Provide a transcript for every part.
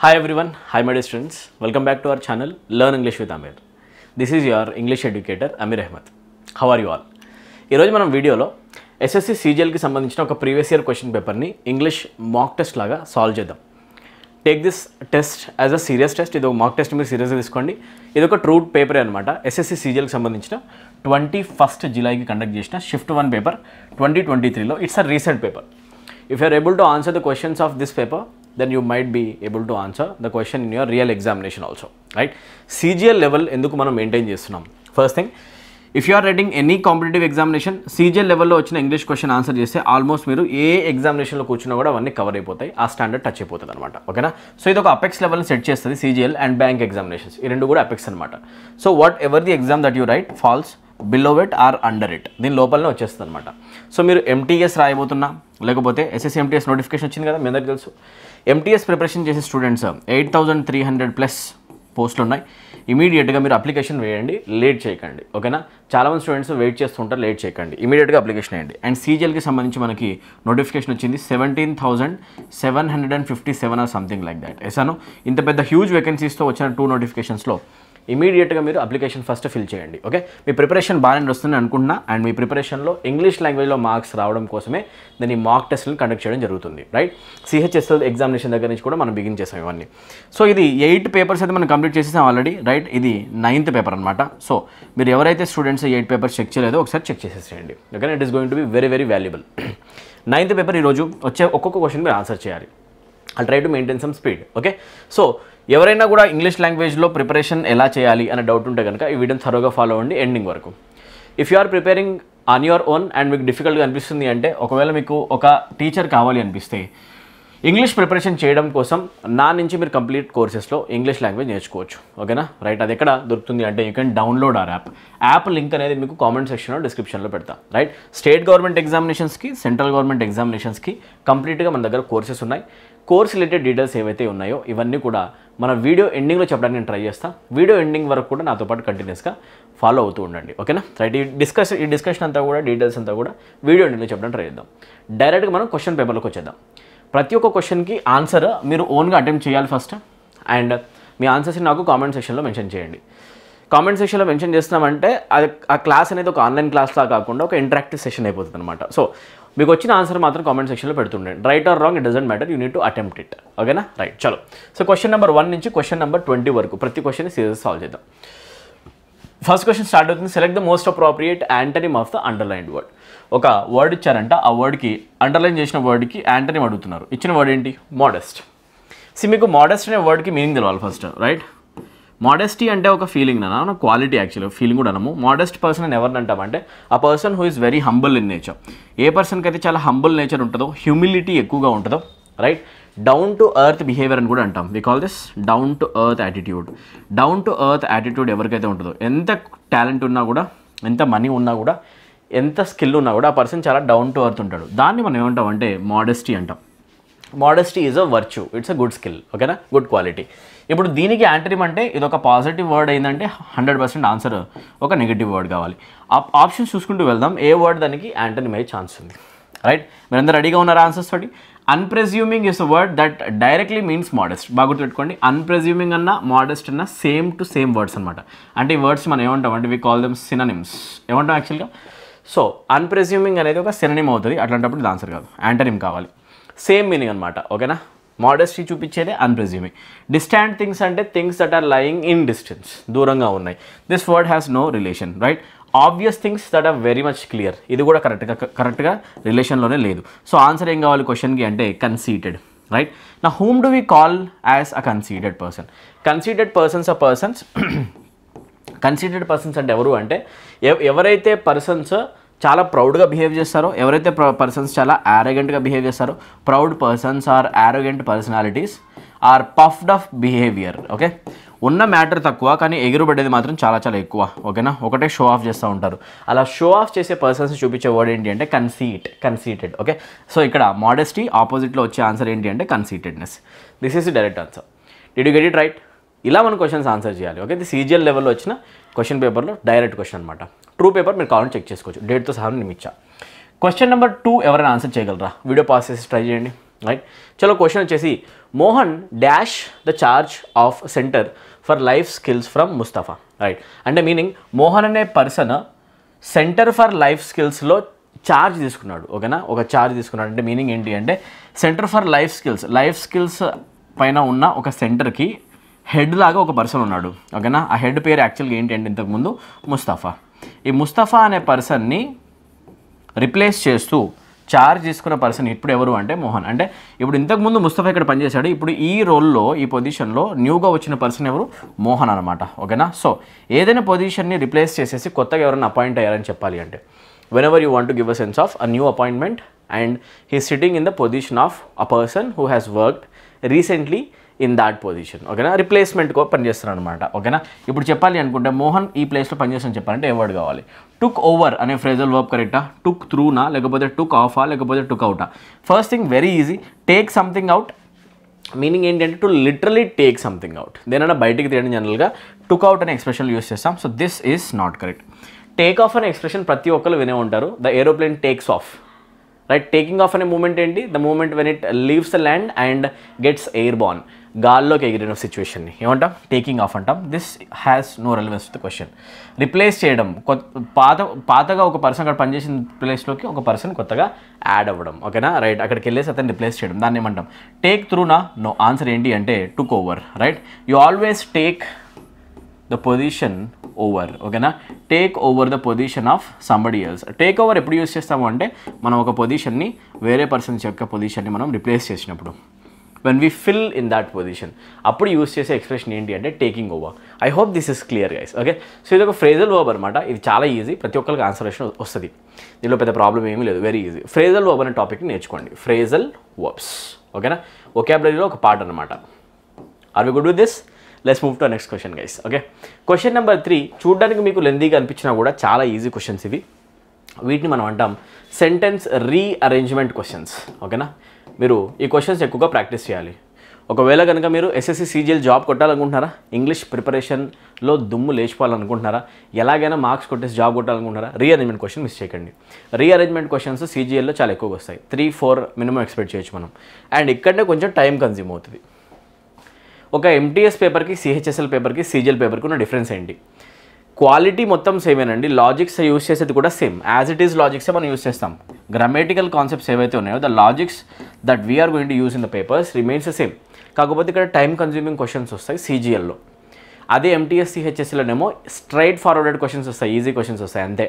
Hi everyone, hi my dear students. Welcome back to our channel Learn English with Amir. Is your English educator Amir Ahmed how are are all ఈరోజు మనం వీడియోలో SSC సీజిఎల్కి సంబంధించిన ఒక previous year question పేపర్ని English mock test లాగా solve చేద్దాం. Take this test as a serious test ఇది ఒక మాక్ టెస్ట్ మీరు సీరియస్గా తీసుకోండి. ఇది ఒక ట్రూట్ పేపరే అనమాట ఎస్ఎస్సి సీజిఎల్కి సంబంధించిన ట్వంటీ ఫస్ట్ జులైకి కండక్ట్ చేసిన shift one paper twenty twenty త్రీలో it's a recent paper if you're able to answer the questions of this paper then you might be able to answer the question in your real examination also right CGL level ఎందుకు మనం maintain చేస్తున్నాం? First thing if you are writing any competitive examination CGL లెవెల్లో వచ్చిన English question answer చేస్తే almost మీరు ఏ ఎగ్జామినేషన్లో కూర్చున్నా కూడా అవన్నీ కవర్ అయిపోతాయి ఆ స్టాండర్డ్ టచ్ అయిపోతుంది అనమాట ఓకేనా సో ఇది ఒక అపెక్స్ లెవెల్ని సెట్ చేస్తుంది సీజిఎల్ అండ్ బ్యాంక్ ఎగ్జామినేషన్స్ ఈ రెండు కూడా అపెక్స్ అనమాట so whatever the exam that you write falls below it or under it దీని లోపలనే వచ్చేస్తుంది అనమాట సో మీరు ఎంటీఎస్ రాయబోతున్నా లేకపోతే ఎస్ఎస్సి ఎంటీఎస్ నోటిఫికేషన్ వచ్చింది కదా మీ అందరికీ తెలుసు. ఎంటీఎస్ ప్రిపరేషన్ చేసే students eight thousand three hundred plus పోస్టులు ఉన్నాయి. ఇమీడియట్గా మీరు అప్లికేషన్ వేయండి లేట్ చేయకండి. ఓకేనా చాలామంది స్టూడెంట్స్ వెయిట్ చేస్తుంటారు లేట్ చేయకండి. ఇమీడియట్గా అప్లికేషన్ వేయండి. అండ్ సీజిఎల్కి సంబంధించి మనకి నోటిఫికేషన్ వచ్చింది seventeen thousand seven hundred and fifty seven or something like that ఎసాను ఇంత పెద్ద హ్యూజ్ వేకెన్సీస్తో వచ్చిన టూ నోటిఫికేషన్స్లో ఇమీడియట్గా మీరు అప్లికేషన్ ఫస్ట్ ఫిల్ చేయండి ఓకే? మీ ప్రిపరేషన్ బాగానే వస్తుంది అనుకుంటున్నా అండ్ మీ ప్రిపరేషన్లో ఇంగ్లీష్ లాంగ్వేజ్లో మార్క్స్ రావడం కోసమే దాన్ని మాక్ టెస్ట్ని కండక్ట్ చేయడం జరుగుతుంది రైట్ సిహెచ్ఎస్ఎల్ ఎగ్జామినేషన్ దగ్గర నుంచి కూడా మనం బిగిన్ చేసాం ఇవన్నీ. సో ఇది ఎయిట్ పేపర్స్ అయితే మనం కంప్లీట్ చేసేసాం ఆల్రెడీ రైట్ ఇది నైన్త్ పేపర్ అనమాట సో మీరు ఎవరైతే స్టూడెంట్స్ ఎయిట్ పేపర్స్ చెక్ చేయలేదో ఒకసారి చెక్ చేసేసేయండి okay it is going to be very very valuable ninth paper ఈరోజు వచ్చే ఒక్కొక్క క్వశ్చన్ మీరు ఆన్సర్ చేయాలి. I try to maintain some speed okay? So ఎవరైనా కూడా ఇంగ్లీష్ లాంగ్వేజ్లో ప్రిపరేషన్ ఎలా చేయాలి అనే డౌట్ ఉంటే కనుక ఈ వీడియోని త్వరగా ఫాలో అవ్వండి ఎండింగ్ వరకు. If you are preparing on your own and మీకు డిఫికల్ట్గా అనిపిస్తుంది అంటే ఒకవేళ మీకు ఒక టీచర్ కావాలి అనిపిస్తే ఇంగ్లీష్ ప్రిపరేషన్ చేయడం కోసం నా నుంచి మీరు కంప్లీట్ కోర్సెస్లో ఇంగ్లీష్ లాంగ్వేజ్ నేర్చుకోవచ్చు. ఓకేనా? రైట్ అది ఎక్కడ దొరుకుతుంది అంటే you can download or app app link అనేది మీకు కామెంట్ సెక్షన్లో డిస్క్రిప్షన్లో పెడతా. రైట్ స్టేట్ గవర్నమెంట్ ఎగ్జామినేషన్స్కి సెంట్రల్ గవర్నమెంట్ ఎగ్జామినేషన్స్కి కంప్లీట్గా మన దగ్గర కోర్సెస్ ఉన్నాయి. కోర్స్ రిలేటెడ్ డీటెయిల్స్ ఏవైతే ఉన్నాయో ఇవన్నీ కూడా మన వీడియో ఎండింగ్లో చెప్పడానికి నేను ట్రై చేస్తాను వీడియో ఎండింగ్ వరకు కూడా నాతో పాటు కంటిన్యూస్గా ఫాలో అవుతూ ఉండండి. ఓకేనా? రైట్ ఈ డిస్కస్ ఈ డిస్కషన్ అంతా కూడా డీటెయిల్స్ అంతా కూడా వీడియో ఎండింగ్లో చెప్పడానికి ట్రై చేద్దాం. డైరెక్ట్గా మనం క్వశ్చన్ పేపర్లోకి వచ్చేద్దాం. ప్రతి ఒక్క క్వశ్చన్కి ఆన్సర్ మీరు ఓన్గా అటెంప్ట్ చేయాలి ఫస్ట్. అండ్ మీ ఆన్సర్స్ని నాకు కామెంట్ సెక్షన్లో మెన్షన్ చేయండి. కామెంట్ సెక్షన్లో మెన్షన్ చేస్తున్నామంటే అది ఆ క్లాస్ అనేది ఒక ఆన్లైన్ క్లాస్లా కాకుండా ఒక ఇంటరాక్టివ్ సెషన్ అయిపోతుంది అనమాట సో మీకు వచ్చిన ఆన్సర్ మాత్రం కామెంట్ సెక్షన్లో పెడుతుండండి. Right or wrong it doesn't matter you need to attempt it ఓకేనా రైట్ చలో. సో క్వశ్చన్ నెంబర్ వన్ నుంచి క్వశ్చన్ నెంబర్ ట్వంటీ వరకు ప్రతి క్వశ్చన్ సీరియస్ సాల్వ్ చేద్దాం. ఫస్ట్ క్వశ్చన్ స్టార్ట్ అవుతుంది. Select the most appropriate antonym of the underlined word ఒక word ఇచ్చారంట. ఆ వర్డ్కి అండర్లైన్ చేసిన వర్డ్కి యాంటనిమ్ అడుగుతున్నారు. ఇచ్చిన వర్డ్ ఏంటి? మోడెస్ట్ సి మీకు మోడెస్ట్ అనే వర్డ్కి మీనింగ్ తెలవాలి ఫస్ట్ రైట్ మోడెస్టీ అంటే ఒక ఫీలింగ్ నా క్వాలిటీ యాక్చువల్గా ఫీలింగ్ కూడా అనము మోడెస్ట్ పర్సన్ అని ఎవరిని అంటామంటే ఆ person who is very humble in nature ఏ పర్సన్కి అయితే చాలా హంబుల్ నేచర్ ఉంటుందో హ్యూమిలిటీ ఎక్కువగా ఉంటుందో right down to earth behaviour అని కూడా అంటాం. We call this down to earth attitude down to earth attitude ఎవరికైతే ఉంటుందో ఎంత టాలెంట్ ఉన్నా కూడా ఎంత మనీ ఉన్నా కూడా ఎంత స్కిల్ ఉన్నా కూడా ఆ పర్సన్ చాలా డౌన్ టు ఎర్త్ ఉంటాడు. దాన్ని మనం ఏమంటాం అంటే మోడెస్టీ అంటాం. Modesty is a virtue it's a good skill ఓకేనా గుడ్ క్వాలిటీ ఇప్పుడు దీనికి యాంటనిమ్ అంటే ఇది ఒక పాజిటివ్ వర్డ్ అయిందంటే హండ్రెడ్ పర్సెంట్ ఆన్సర్ ఒక నెగిటివ్ వర్డ్ కావాలి. ఆప్షన్స్ చూసుకుంటూ వెళ్దాం. ఏ వర్డ్ దానికి యాంటనిమ్ అయ్యే ఛాన్స్ ఉంది? రైట్ మీరందరూ రెడీగా ఉన్నారు ఆన్సర్స్ తోటి? Unpresuming is a word that directly means modest బాగా గుర్తుపెట్టుకోండి. అన్ప్రెజ్యూమింగ్ అన్న మోడెస్ట్ అన్న సేమ్ టు సేమ్ వర్డ్స్ అనమాట అంటే ఈ వర్డ్స్ మనం ఏమంటాం? అంటే వి కాల్ దెమ్ సిననిమ్స్ ఏమంటాం యాక్చువల్గా సో అన్ప్రెజ్యూమింగ్ అనేది ఒక సిననిమ్ అవుతుంది. అట్లాంటప్పుడు ఆన్సర్ కాదు. యాంటనిమ్ కావాలి. సేమ్ మీనింగ్ అనమాట ఓకేనా మోడెస్టీ చూపించేదే అన్ప్రెజ్యూమింగ్ డిస్టాంట్ థింగ్స్ అంటే things that are lying in distance దూరంగా ఉన్నాయి. This word has no relation right obvious things that are very much clear ఇది కూడా కరెక్ట్గా కరెక్ట్గా రిలేషన్లోనే లేదు. సో ఆన్సర్ ఏం కావాలి క్వశ్చన్కి అంటే కన్సీటెడ్ రైట్ నా whom do we call as a conceited person conceited persons a persons conceited persons అంటే ఎవరు? అంటే ఎవరైతే పర్సన్స్ చాలా ప్రౌడ్గా బిహేవ్ చేస్తారో ఎవరైతే పర్సన్స్ చాలా యారగెంట్గా బిహేవ్ చేస్తారో proud persons or arrogant personalities or puffed off behaviour okay ఉన్న మ్యాటర్ తక్కువ కానీ ఎగురుబడేది మాత్రం చాలా చాలా ఎక్కువ ఓకేనా? ఒకటే షో ఆఫ్ చేస్తూ ఉంటారు. అలా షో ఆఫ్ చేసే పర్సన్స్ చూపించే వర్డ్ ఏంటి అంటే కన్సీట్ కన్సీటెడ్ ఓకే సో ఇక్కడ మోడెస్టీ ఆపోజిట్లో వచ్చే ఆన్సర్ ఏంటి అంటే conceitedness this is direct answer did you get it right ఇలా మనం క్వశ్చన్స్ ఆన్సర్ చేయాలి. ఓకే ఇది సీజిఎల్ లెవెల్లో వచ్చిన క్వశ్చన్ పేపర్లో డైరెక్ట్ క్వశ్చన్ అనమాట ట్రూ పేపర్ మీరు కావాలని చెక్ చేసుకోవచ్చు. డేట్తో సహా నేను ఇచ్చా. క్వశ్చన్ నెంబర్ టూ ఎవరైనా ఆన్సర్ చేయగలరా? వీడియో పాస్ చేసి ట్రై చేయండి. రైట్ చలో క్వశ్చన్ వచ్చేసి Mohan dash the charge of centre for life skills from Mustafa right అంటే మీనింగ్ మోహన్ అనే పర్సన్ సెంటర్ ఫర్ లైఫ్ స్కిల్స్లో ఛార్జ్ తీసుకున్నాడు. ఓకేనా ఒక ఛార్జ్ తీసుకున్నాడు. అంటే మీనింగ్ ఏంటి అంటే centre for life skills life skills పైన ఉన్న ఒక సెంటర్కి హెడ్ లాగా ఒక పర్సన్ ఉన్నాడు ఓకేనా? ఆ హెడ్ పేరు యాక్చువల్గా ఏంటి అంటే ఇంతకుముందు ముస్తఫా. ఈ ముస్తఫా అనే పర్సన్ని రిప్లేస్ చేస్తూ చార్జ్ తీసుకున్న పర్సన్ ఇప్పుడు ఎవరు అంటే మోహన్. అంటే ఇప్పుడు ఇంతకుముందు ముస్తఫా ఇక్కడ పనిచేశాడు ఇప్పుడు ఈ రోల్లో ఈ పొజిషన్లో న్యూగా వచ్చిన పర్సన్ ఎవరు? మోహన్ అనమాట ఓకేనా? సో ఏదైనా పొజిషన్ని రిప్లేస్ చేసేసి కొత్తగా ఎవరైనా అపాయింట్ అయ్యారని చెప్పాలి అంటే whenever you want to give a sense of a new appointment and he sitting in the position of a person who has worked recently in that position ఓకేనా? రిప్లేస్మెంట్ కో పనిచేస్తారు అనమాట ఓకేనా? ఇప్పుడు చెప్పాలి అనుకుంటే మోహన్ ఈ ప్లేస్లో పనిచేస్తాను చెప్పాలంటే ఏ వర్డ్ కావాలి? టుక్ ఓవర్ అనే ఫ్రేజల్ వర్బ్ కరెక్టా టుక్ త్రూనా లేకపోతే టుక్ ఆఫా లేకపోతే took అవుటా first thing very easy take something out meaning ఏంటంటే to literally take something out దేనైనా బయటికి తీయడం జనరల్గా టుక్ అవుట్ అనే ఎక్స్ప్రెషన్ యూస్ చేస్తాం. So this is not correct take off అనే ఎక్స్ప్రెషన్ ప్రతి ఒక్కరు వినే ఉంటారు. The aeroplane takes off right taking off అనే మూమెంట్ ఏంటి? The moment when it leaves the land and gets airborne గాల్లోకి ఎగిరిన సిచ్యువేషన్ని. ఏమంటాం? టేకింగ్ ఆఫ్ అంటాం. This has no relevance the question replace చేయడం. కొత్త పాత పాతగా ఒక పర్సన్ అక్కడ పనిచేసిన ప్లేస్లోకి ఒక పర్సన్ కొత్తగా యాడ్ అవ్వడం. ఓకేనా? రైట్ అక్కడికి వెళ్ళేసి అతను రిప్లేస్ చేయడం. దాన్ని ఏమంటాం? టేక్ త్రూనా నో ఆన్సర్ ఏంటి అంటే took over right you always take the position over ఓకేనా? Take over the position of somebody else take over ఎప్పుడు యూస్ చేస్తాము అంటే మనం ఒక పొజిషన్ని వేరే పర్సన్స్ యొక్క పొజిషన్ని మనం రిప్లేస్ చేసినప్పుడు. When we fill in that position అప్పుడు యూస్ చేసే ఎక్స్ప్రెషన్ ఏంటి అంటే taking over I hope this is clear guys okay so ఇది ఒక ఫ్రేజల్ వర్బ్ అనమాట ఇది చాలా ఈజీ ప్రతి ఒక్కరికి ఆన్సరేషన్ వస్తుంది. దీనిలో పెద్ద ప్రాబ్లం ఏమీ లేదు. వెరీ ఈజీ ఫ్రేజల్ వర్బ్ అనే టాపిక్ని నేర్చుకోండి. ఫ్రేజల్ వర్బ్స్ ఓకేనా ఒకాబులరీలో ఒక పార్ట్ అనమాట are we good with this let's move to next question guys okay question number three చూడడానికి మీకు లెందీగా అనిపించినా కూడా చాలా ఈజీ క్వశ్చన్స్ ఇవి. వీటిని మనం అంటాం సెంటెన్స్ రీఅరేంజ్మెంట్ క్వశ్చన్స్ ఓకేనా మీరు ఈ క్వశ్చన్స్ ఎక్కువగా ప్రాక్టీస్ చేయాలి. ఒకవేళ కనుక మీరు ఎస్ఎస్సి సీజీఎల్ జాబ్ కొట్టాలనుకుంటున్నారా? ఇంగ్లీష్ ప్రిపరేషన్లో దుమ్ము లేచిపోవాలనుకుంటున్నారా? ఎలాగైనా మార్క్స్ కొట్టేసి జాబ్ కొట్టాలనుకుంటున్నారా? రీఅరేంజ్మెంట్ క్వశ్చన్ మిస్ చేయకండి. రీఅరేంజ్మెంట్ క్వశ్చన్స్ సీజీఎల్లో చాలా ఎక్కువగా వస్తాయి. త్రీ ఫోర్ మినిమం ఎక్స్పెక్ట్ చేయొచ్చు మనం. అండ్ ఇక్కడనే కొంచెం టైం కన్జ్యూమ్ అవుతుంది. ఒక ఎంటీఎస్ పేపర్కి సిహెచ్ఎస్ఎల్ పేపర్కి సీజీఎల్ పేపర్కి ఉన్న డిఫరెన్స్ ఏంటి? క్వాలిటీ మొత్తం సేమేనండి లాజిక్స్ యూస్ చేసేది కూడా సేమ్ యాజ్ ఇట్ ఈస్ లాజిక్సే మనం యూస్ చేస్తాం. గ్రామేటికల్ కాన్సెప్ట్స్ ఏవైతే ఉన్నాయో the logics that we are going to use in the papers remains same కాకపోతే ఇక్కడ టైం కన్జ్యూమింగ్ క్వశ్చన్స్ వస్తాయి సీజీఎల్లో అదే ఎంటీఎస్సీహెచ్ఎస్సీలోనేమో స్ట్రైట్ ఫార్వర్డెడ్ క్వశ్చన్స్ వస్తాయి ఈజీ క్వశ్చన్స్ వస్తాయి అంతే.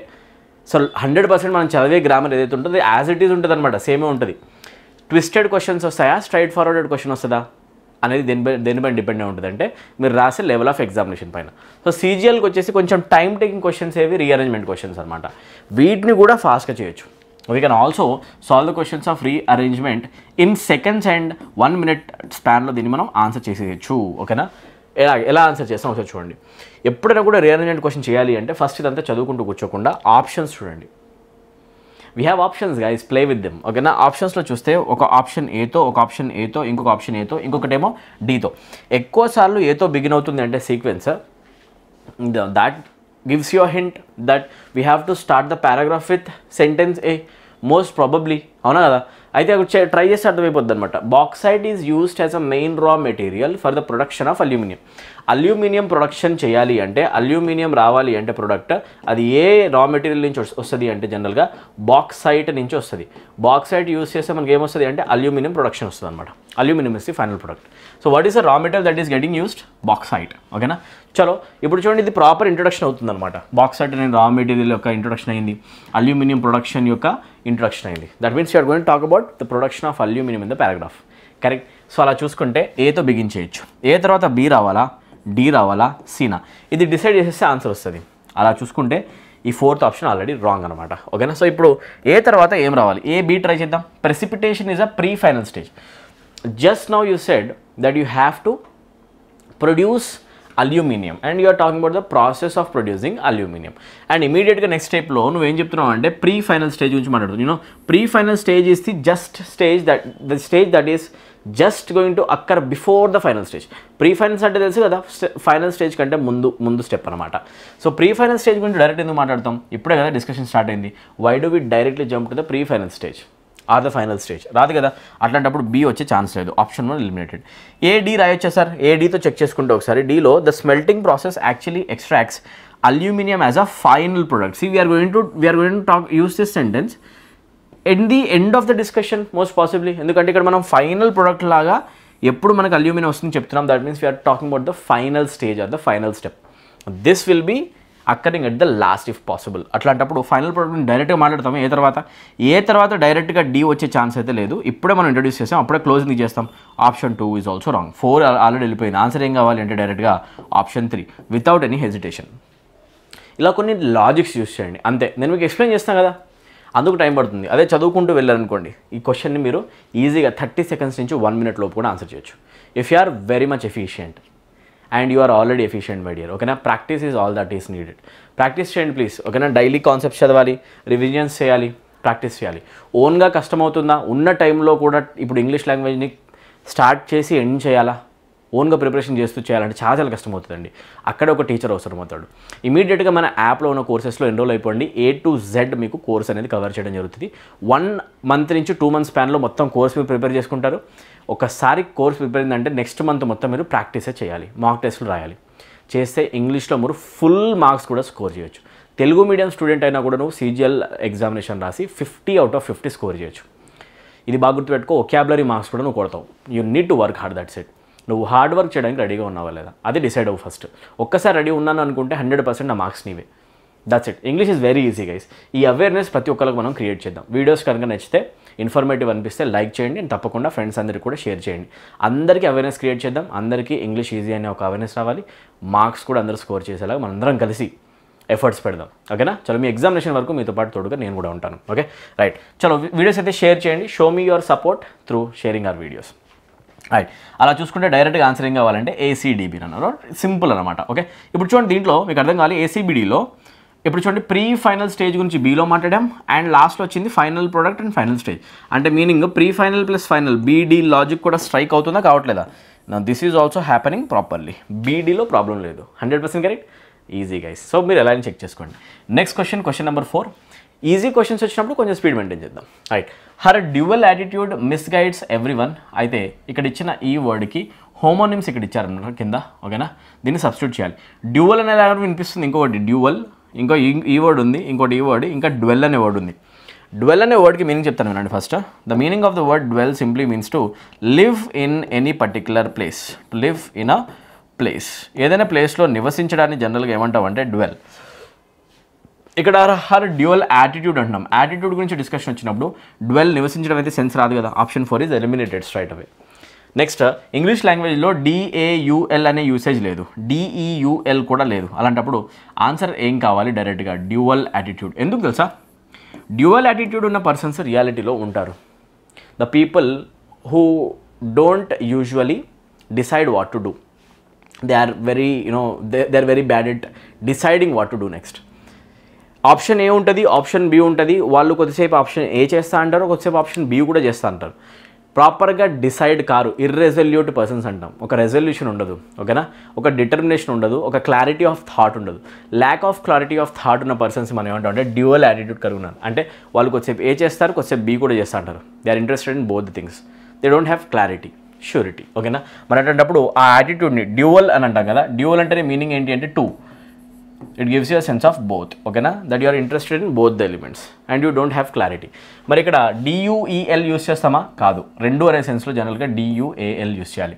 సో హండ్రెడ్ పర్సెంట్ మనం చదివే గ్రామర్ ఏదైతే ఉంటుందో యాజ్ ఇట్ ఈస్ ఉంటుంది అనమాట సేమే ఉంటుంది. ట్విస్టెడ్ క్వశ్చన్స్ వస్తాయా? స్ట్రైట్ ఫార్వర్డెడ్ క్వశ్చన్ వస్తుందా? అనేది దేనిపై దేనిపైన డిపెండ్ అయి ఉంటుంది అంటే మీరు రాసే లెవెల్ ఆఫ్ ఎగ్జామినేషన్ పైన. సో సీజీఎల్కి వచ్చేసి కొంచెం టైం టేకింగ్ క్వశ్చన్స్ ఏవి రీఅరేంజ్మెంట్ క్వశ్చన్స్ అనమాట వీటిని కూడా ఫాస్ట్గా చేయొచ్చు. We can also solve the questions of rearrangement in seconds and one minute స్పాన్లో దీన్ని మనం ఆన్సర్ చేసేయచ్చు. ఓకేనా ఎలా ఎలా ఆన్సర్ చేస్తాం ఒకసారి చూడండి. ఎప్పుడైనా కూడా రీఅరేంజ్మెంట్ క్వశ్చన్ చేయాలి అంటే ఫస్ట్ ఇదంతా చదువుకుంటూ కూర్చోకుండా ఆప్షన్స్ చూడండి. We have options guys play with them ఓకేనా ఆప్షన్స్లో చూస్తే ఒక ఆప్షన్ ఏతో ఒక ఆప్షన్ ఏతో ఇంకొక ఆప్షన్ ఏతో ఇంకొకటేమో డీతో ఎక్కువ సార్లు ఏతో బిగిన్ అవుతుంది అంటే sequence that gives your hint that we have to start the paragraph with sentence A most probably అవునా కదా? అయితే అక్కడ ట్రై చేస్తే అర్థమైపోద్ది అనమాట bauxite is used as a main raw material for the production of aluminium aluminium production చేయాలి అంటే aluminium రావాలి అంటే ప్రొడక్ట్ అది ఏ రా మెటీరియల్ నుంచి వస్తుంది అంటే జనరల్గా బాక్సైట్ నుంచి వస్తుంది. బాక్సైట్ యూస్ చేస్తే మనకి ఏమొస్తుంది అంటే అల్యూమినియం ప్రొడక్షన్ వస్తుంది అనమాట aluminium is the final product so what is the raw material that is getting used bauxite ఓకేనా చలో ఇప్పుడు చూడండి ఇది ప్రాపర్ ఇంట్రొడక్షన్ అవుతుంది అనమాట బాక్సైట్ అనేది రా మెటీరియల్ యొక్క ఇంట్రొడక్షన్ అయింది. అల్యూమినియం ప్రొడక్షన్ యొక్క ఇంట్రొడక్షన్ అయింది. That means you are going talk about the production of aluminium in the paragraph correct so అలా చూసుకుంటే ఏతో బిగించేయచ్చు ఏ తర్వాత బి రావాలా? డి రావాలా? సీనా ఇది డిసైడ్ చేసేస్తే ఆన్సర్ వస్తుంది. అలా చూసుకుంటే ఈ ఫోర్త్ ఆప్షన్ ఆల్రెడీ రాంగ్ అనమాట ఓకేనా సో ఇప్పుడు ఏ తర్వాత ఏం రావాలి? ఏ బి ట్రై చేద్దాం. Precipitation is a pre final stage just now you said that you have to produce aluminium and you are talking about the process of producing aluminium and ఇమీడియట్గా next స్టెప్లో నువ్వేం చెప్తున్నావు అంటే pre final stage గురించి మాట్లాడుతుంది you know pre final stage is the just stage that the stage that is just going to occur before the final stage pre finals అంటే తెలుసు కదా ఫైనల్ స్టేజ్ కంటే ముందు ముందు స్టెప్ అనమాట సో ప్రీ ఫైనల్ స్టేజ్ గురించి direct ఎందుకు మాట్లాడతాం? ఇప్పుడే కదా డిస్కషన్ స్టార్ట్ అయింది. Why do we directly jump to the pre final stage or the final stage. రాదు కదా? అట్లాంటప్పుడు బి వచ్చే ఛాన్స్ లేదు. Option one eliminated A D రాయొచ్చా sir? A డితో చెక్ చేసుకుంటే ఒకసారి డీలో the smelting process actually extracts aluminium as a final product C we are going to we are going to talk use this sentence in the end of the discussion most possibly ఎందుకంటే ఇక్కడ మనం final product లాగా ఎప్పుడు మనకు aluminium వస్తుంది చెప్తున్నాం. That means we are talking about the final stage or the final step this will be occurring at the last if possible. అట్లాంటప్పుడు final ప్రోడక్ట్ని డైరెక్ట్గా మాట్లాడతాం ఏ తర్వాత? ఏ తర్వాత డైరెక్ట్గా డి వచ్చే ఛాన్స్ అయితే లేదు. ఇప్పుడే మనం ఇంట్రడ్యూస్ చేస్తాం అప్పుడే క్లోజింగ్ చేస్తాం option two is also wrong four already వెళ్ళిపోయింది. ఆన్సర్ ఏం కావాలి అంటే డైరెక్ట్గా option three without any hesitation ఇలా కొన్ని లాజిక్స్ యూస్ చేయండి. అంతే. నేను మీకు ఎక్స్ప్లెయిన్ చేస్తాను కదా? అందుకు టైం పడుతుంది. అదే చదువుకుంటూ వెళ్ళారనుకోండి. ఈ క్వశ్చన్ని మీరు ఈజీగా థర్టీ సెకండ్స్ నుంచి వన్ మినిట్ లోపు కూడా ఆన్సర్ చేయొచ్చు. If you are very much efficient and you are already efficient my dear ఓకేనా practice is all that is needed practice చేయండి ప్లీజ్ ఓకేనా డైలీ కాన్సెప్ట్స్ చదవాలి రివిజన్స్ చేయాలి ప్రాక్టీస్ చేయాలి. ఓన్గా కష్టమవుతుందా ఉన్న టైంలో కూడా ఇప్పుడు ఇంగ్లీష్ లాంగ్వేజ్ని స్టార్ట్ చేసి ఎండ్ చేయాలా? ఓన్గా ప్రిపరేషన్ చేస్తూ చేయాలంటే చాలా చాలా కష్టమవుతుందండి అక్కడ ఒక టీచర్ అవసరం అవుతాడు. ఇమీడియట్గా మన యాప్లో ఉన్న కోర్సెస్లో ఎన్రోల్ అయిపోండి. ఏ టు జెడ్ మీకు కోర్స్ అనేది కవర్ చేయడం జరుగుతుంది. వన్ మంత్ నుంచి టూ మంత్స్ స్పాన్లో మొత్తం కోర్స్ మీరు ప్రిపేర్ చేసుకుంటారు. ఒకసారి కోర్స్ ప్రిపేర్ అయిందంటే నెక్స్ట్ మంత్ మొత్తం మీరు ప్రాక్టీసే చేయాలి మాక్ టెస్ట్లు రాయాలి. చేస్తే ఇంగ్లీష్లో మీరు ఫుల్ మార్క్స్ కూడా స్కోర్ చేయొచ్చు. తెలుగు మీడియం స్టూడెంట్ అయినా కూడా నువ్వు సీజీఎల్ ఎగ్జామినేషన్ రాసి fifty out of fifty score చేయొచ్చు. ఇది బాగా గుర్తుపెట్టుకో ఒకాబులరీ మార్క్స్ కూడా నువ్వు కొడతావు. You need to work hard that's it నువ్వు హార్డ్ వర్క్ చేయడానికి రెడీగా ఉన్నావా లేదా? అది డిసైడ్ అవ్వు ఫస్ట్ ఒక్కసారి రెడీ ఉన్నాను అనుకుంటే హండ్రెడ్ పర్సెంట్ నా మార్క్స్ నీవే. That's it English is very easy guys ఈ అవేర్నెస్ ప్రతి ఒక్కరికి మనం క్రియేట్ చేద్దాం. వీడియోస్ కనుక నచ్చితే ఇన్ఫర్మేటివ్ అనిపిస్తే లైక్ చేయండి అండ్ తప్పకుండా ఫ్రెండ్స్ అందరికీ కూడా షేర్ చేయండి. అందరికీ అవేర్నెస్ క్రియేట్ చేద్దాం. అందరికీ ఇంగ్లీష్ ఈజీ అనే ఒక అవేర్నెస్ రావాలి. మార్క్స్ కూడా అందరూ స్కోర్ చేసేలాగా మనందరం కలిసి ఎఫర్ట్స్ పెడదాం. ఓకేనా చలో మీ ఎగ్జామినేషన్ వరకు మీతో పాటు తోడుగా నేను కూడా ఉంటాను. ఓకే రైట్ చలో వీడియోస్ అయితే షేర్ చేయండి. Show me your support through sharing our videos right అలా చూసుకుంటే డైరెక్ట్గా ఆన్సర్ ఏం కావాలంటే ఏసీడీబీ అన్నారు సింపుల్ అనమాట ఓకే ఇప్పుడు చూడండి దీంట్లో మీకు అర్థం కావాలి ఏసీబీడీలో ఇప్పుడు చూడండి ప్రీ ఫైనల్ స్టేజ్ గురించి బీలో మాట్లాడాం అండ్ లాస్ట్లో వచ్చింది final product and final stage. అంటే meaning pre final plus final B D logic కూడా స్ట్రైక్ అవుతుందా కావట్లేదా? This is also happening properly బీడీలో problem లేదు. Hundred percent correct easy guys so మీరు ఎలా చెక్ చేసుకోండి. Next question question number four easy questions వచ్చినప్పుడు కొంచెం స్పీడ్ మెయింటైన్ చేద్దాం. Right her dual attitude misguides everyone అయితే ఇక్కడ ఇచ్చిన ఈ వర్డ్కి హోమోనిమ్స్ ఇక్కడ ఇచ్చారన్నమాట కింద. ఓకేనా దీన్ని సబ్స్టిట్యూట్ చేయాలి. డ్యూవల్ అనేది లాగా వినిపిస్తుంది ఇంకొకటి డ్యూవల్ ఇంకో ఈ- వర్డ్ ఉంది ఇంకోటి ఈ వర్డ్ ఇంకా డ్వెల్ అనే వర్డ్ ఉంది. డ్వెల్ అనే వర్డ్కి మీనింగ్ చెప్తాను వినండి first the meaning of the word dwell simply means to live in any particular place to live in a place ఏదైనా ప్లేస్లో నివసించడాన్ని జనరల్గా ఏమంటాం అంటే డ్వెల్ ఇక్కడ హర్ డ్యూయల్ యాటిట్యూడ్ అంటున్నాం. యాటిట్యూడ్ గురించి డిస్కషన్ వచ్చినప్పుడు డ్వెల్ నివసించడం అయితే సెన్స్ రాదు కదా. Option four is eliminated straight away next English లాంగ్వేజ్లో డిఏయుఎల్ అనే యూసేజ్ లేదు. డిఈయుఎల్ కూడా లేదు. అలాంటప్పుడు ఆన్సర్ ఏం కావాలి డైరెక్ట్గా డ్యూవల్ యాటిట్యూడ్ ఎందుకు తెలుసా? డ్యూవల్ యాటిట్యూడ్ ఉన్న పర్సన్స్ రియాలిటీలో ఉంటారు. The people who don't usually decide what to do they are very you know they they are very bad at deciding what to do next option A ఉంటుంది option B ఉంటుంది. వాళ్ళు కొద్దిసేపు option A చేస్తా అంటారు కొద్దిసేపు option B కూడా చేస్తా అంటారు. ప్రాపర్గా డిసైడ్ కారు ఇర్రెజల్యూట్ పర్సన్స్ అంటాం. ఒక రెజల్యూషన్ ఉండదు ఓకేనా? ఒక డిటర్మినేషన్ ఉండదు ఒక క్లారిటీ ఆఫ్ థాట్ ఉండదు. Lack of clarity of thought ఉన్న పర్సన్స్ మనం ఏమంటాం అంటే డ్యూవల్ యాటిట్యూడ్ కరుగున్నారు అంటే వాళ్ళు కొద్దిసేపు ఏ చేస్తారు కొద్దిసేపు బి కూడా చేస్తా అంటారు. They are interested in both things they don't have clarity surety ఓకేనా? మరి అటువంటిప్పుడు ఆ యాటిట్యూడ్ని డ్యూవల్ అని అంటాం కదా. డ్యూవల్ అంటే మీనింగ్ ఏంటి అంటే two it gives you a sense of both ఓకేనా that you are interested in both the elements and you don't have clarity మరి ఇక్కడ డియుఈఎల్ యూస్ చేస్తామా? కాదు. రెండు అనే సెన్స్లో జనరల్గా D U A L use చేయాలి.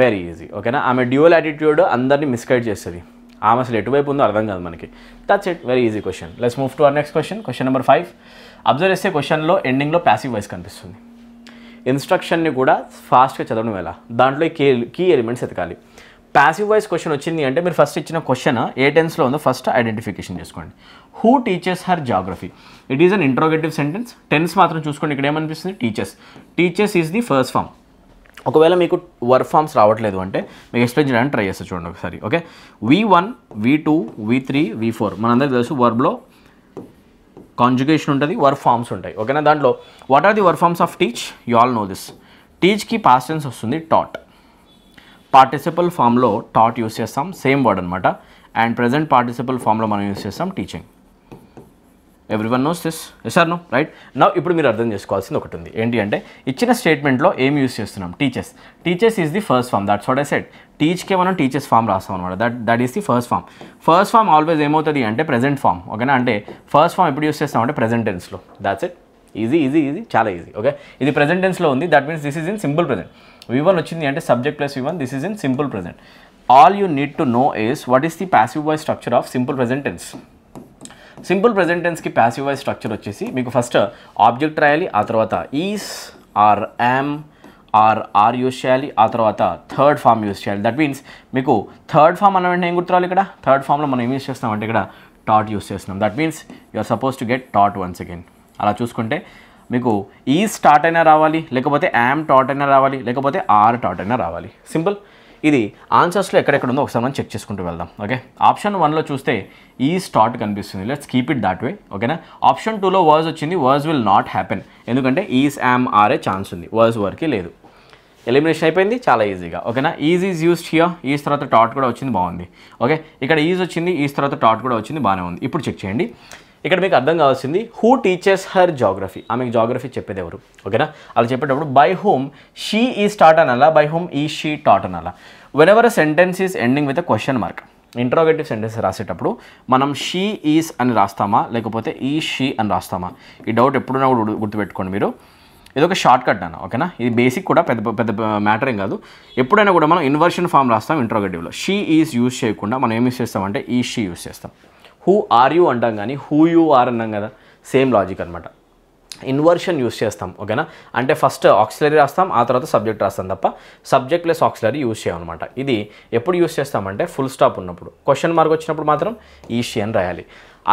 వెరీ ఈజీ ఓకేనా ఆమె డ్యూయల్ యాటిట్యూడ్ అందరినీ మిస్గైడ్ చేస్తుంది. ఆమె అసలు ఎటువైపు ఉందో అర్థం కాదు మనకి. That's it very easy question let's move to our next question question number five observe చేస్తే క్వశ్చన్లో ఎండింగ్లో ప్యాసివ్ వాయిస్ కనిపిస్తుంది. ఇన్స్ట్రక్షన్ని కూడా ఫాస్ట్గా చదవడం ఎలా? దాంట్లో కీ కీ ఎలిమెంట్స్ ఎతకాలి ప్యాసివ్ వైజ్ క్వశ్చన్ వచ్చింది అంటే మీరు ఫస్ట్ ఇచ్చిన క్వశ్చన్ ఏ టెన్స్లో ఉందో ఫస్ట్ ఐడెంటిఫికేషన్ చేసుకోండి. Who teachers her geography it is an interrogative sentence tense మాత్రం చూసుకోండి ఇక్కడ ఏమనిపిస్తుంది? Teachers teachers is the first form ఒకవేళ మీకు వర్క్ ఫామ్స్ రావట్లేదు అంటే మీకు ఎక్స్ప్లెయిన్ చేయడానికి ట్రై చేస్తే చూడండి ఒకసారి okay V one V two V three V four మనందరికీ తెలుసు వర్బ్లో కాంజుగేషన్ ఉంటుంది వర్క్ ఫామ్స్ ఉంటాయి. ఓకేనా దాంట్లో what are the verb forms of teach you all know this టీచ్కి past tense వస్తుంది టాట్ పార్టిసిపల్ ఫామ్లో టాట్ యూస్ చేస్తాం సేమ్ వర్డ్ అనమాట అండ్ ప్రజెంట్ పార్టిసిపల్ ఫామ్లో మనం యూస్ చేస్తాం teaching everyone knows this yes or no right నా ఇప్పుడు మీరు అర్థం చేసుకోవాల్సింది ఒకటి ఉంది. ఏంటి అంటే ఇచ్చిన స్టేట్మెంట్లో ఏం యూస్ చేస్తున్నాం? Teachers teachers is the first form that's what I said టీచ్కే మనం టీచర్స్ ఫామ్ రాస్తాం అనమాట that that is the first form first form always ఏమవుతుంది అంటే ప్రెజెంట్ ఫామ్ ఓకేనా అంటే ఫస్ట్ ఫామ్ ఎప్పుడు యూస్ చేస్తాం అంటే టెన్స్లో that's it easy easy easy చాలా ఈజీ ఓకే ఇది ప్రజెంటెన్స్లో ఉంది. That means this is in simple present V one వచ్చింది అంటే subject plus V one this is in simple present all you need to know is what is the passive voice structure of simple present tense simple present టెన్స్కి passive voice structure వచ్చేసి మీకు first object రాయాలి ఆ తర్వాత is or am or are use చేయాలి ఆ తర్వాత third form use చేయాలి. That means మీకు థర్డ్ ఫామ్ అన్న వెంటనే ఏం గుర్తురావాలి ఇక్కడ? థర్డ్ ఫామ్లో మనం ఏం యూస్ చేస్తామంటే ఇక్కడ టాట్ యూస్ చేస్తున్నాం. That means you are suppose to get taught once again అలా చూసుకుంటే మీకు e ఈ స్టార్ట్ అయినా రావాలి లేకపోతే యామ్ టాట్ అయినా రావాలి లేకపోతే ఆర్ టాట్ అయినా రావాలి. సింపుల్ ఇది ఆన్సర్స్లో ఎక్కడెక్కడ ఉందో ఒకసారి మనం చెక్ చేసుకుంటూ వెళ్దాం ఓకే ఆప్షన్ వన్లో చూస్తే e ఈ స్టార్ట్ కనిపిస్తుంది. Let's keep it that way ఓకేనా ఆప్షన్ టూలో వర్స్ వచ్చింది వర్స్ విల్ నాట్ హ్యాపెన్ ఎందుకంటే ఈస్ యామ్ ఆరే ఛాన్స్ ఉంది. వర్స్ వర్కే లేదు. ఎలిమినేషన్ అయిపోయింది చాలా ఈజీగా ఓకేనా is is used here is తర్వాత టాట్ కూడా వచ్చింది బాగుంది. ఓకే ఇక్కడ ఈజ్ వచ్చింది ఈజ్ తర్వాత టాట్ కూడా వచ్చింది బాగానే ఉంది. ఇప్పుడు చెక్ చేయండి. ఇక్కడ మీకు అర్థం కావాల్సింది హూ టీచర్స్ హర్ జాగ్రఫీ ఆమెకు జాగ్రఫీ చెప్పేది ఎవరు? ఓకేనా? అలా చెప్పేటప్పుడు by whom she is start అనాలా? By whom is she taught అనాలా? Whenever sentence is ending with a question mark interrogative sentence రాసేటప్పుడు మనం షీ ఈస్ అని రాస్తామా? లేకపోతే ఈ షీ అని రాస్తామా? ఈ డౌట్ ఎప్పుడైనా కూడా గుర్తుపెట్టుకోండి మీరు. ఇది ఒక షార్ట్ కట్ అన్న ఓకేనా? ఇది బేసిక్ కూడా పెద్ద పెద్ద మ్యాటర్ ఏం కాదు. ఎప్పుడైనా కూడా మనం ఇన్వర్షన్ ఫామ్ రాస్తాం ఇంట్రోగేటివ్లో షీ ఈజ్ యూస్ చేయకుండా మనం ఏం యూస్ చేస్తామంటే ఈ షీ యూస్ చేస్తాం. హూ ఆర్ యూ అంటాం కానీ హూ యూ ఆర్ అన్నాం కదా సేమ్ లాజిక్ అనమాట ఇన్వర్షన్ యూస్ చేస్తాం ఓకేనా? అంటే ఫస్ట్ ఆక్సిలరీ రాస్తాం ఆ తర్వాత సబ్జెక్ట్ రాస్తాం తప్ప సబ్జెక్ట్ లెస్ ఆక్సిలరీ యూస్ చేయమన్నమాట ఇది ఎప్పుడు యూస్ చేస్తామంటే ఫుల్ స్టాప్ ఉన్నప్పుడు. క్వశ్చన్ మార్క్ వచ్చినప్పుడు మాత్రం ఈ షీ అని రాయాలి.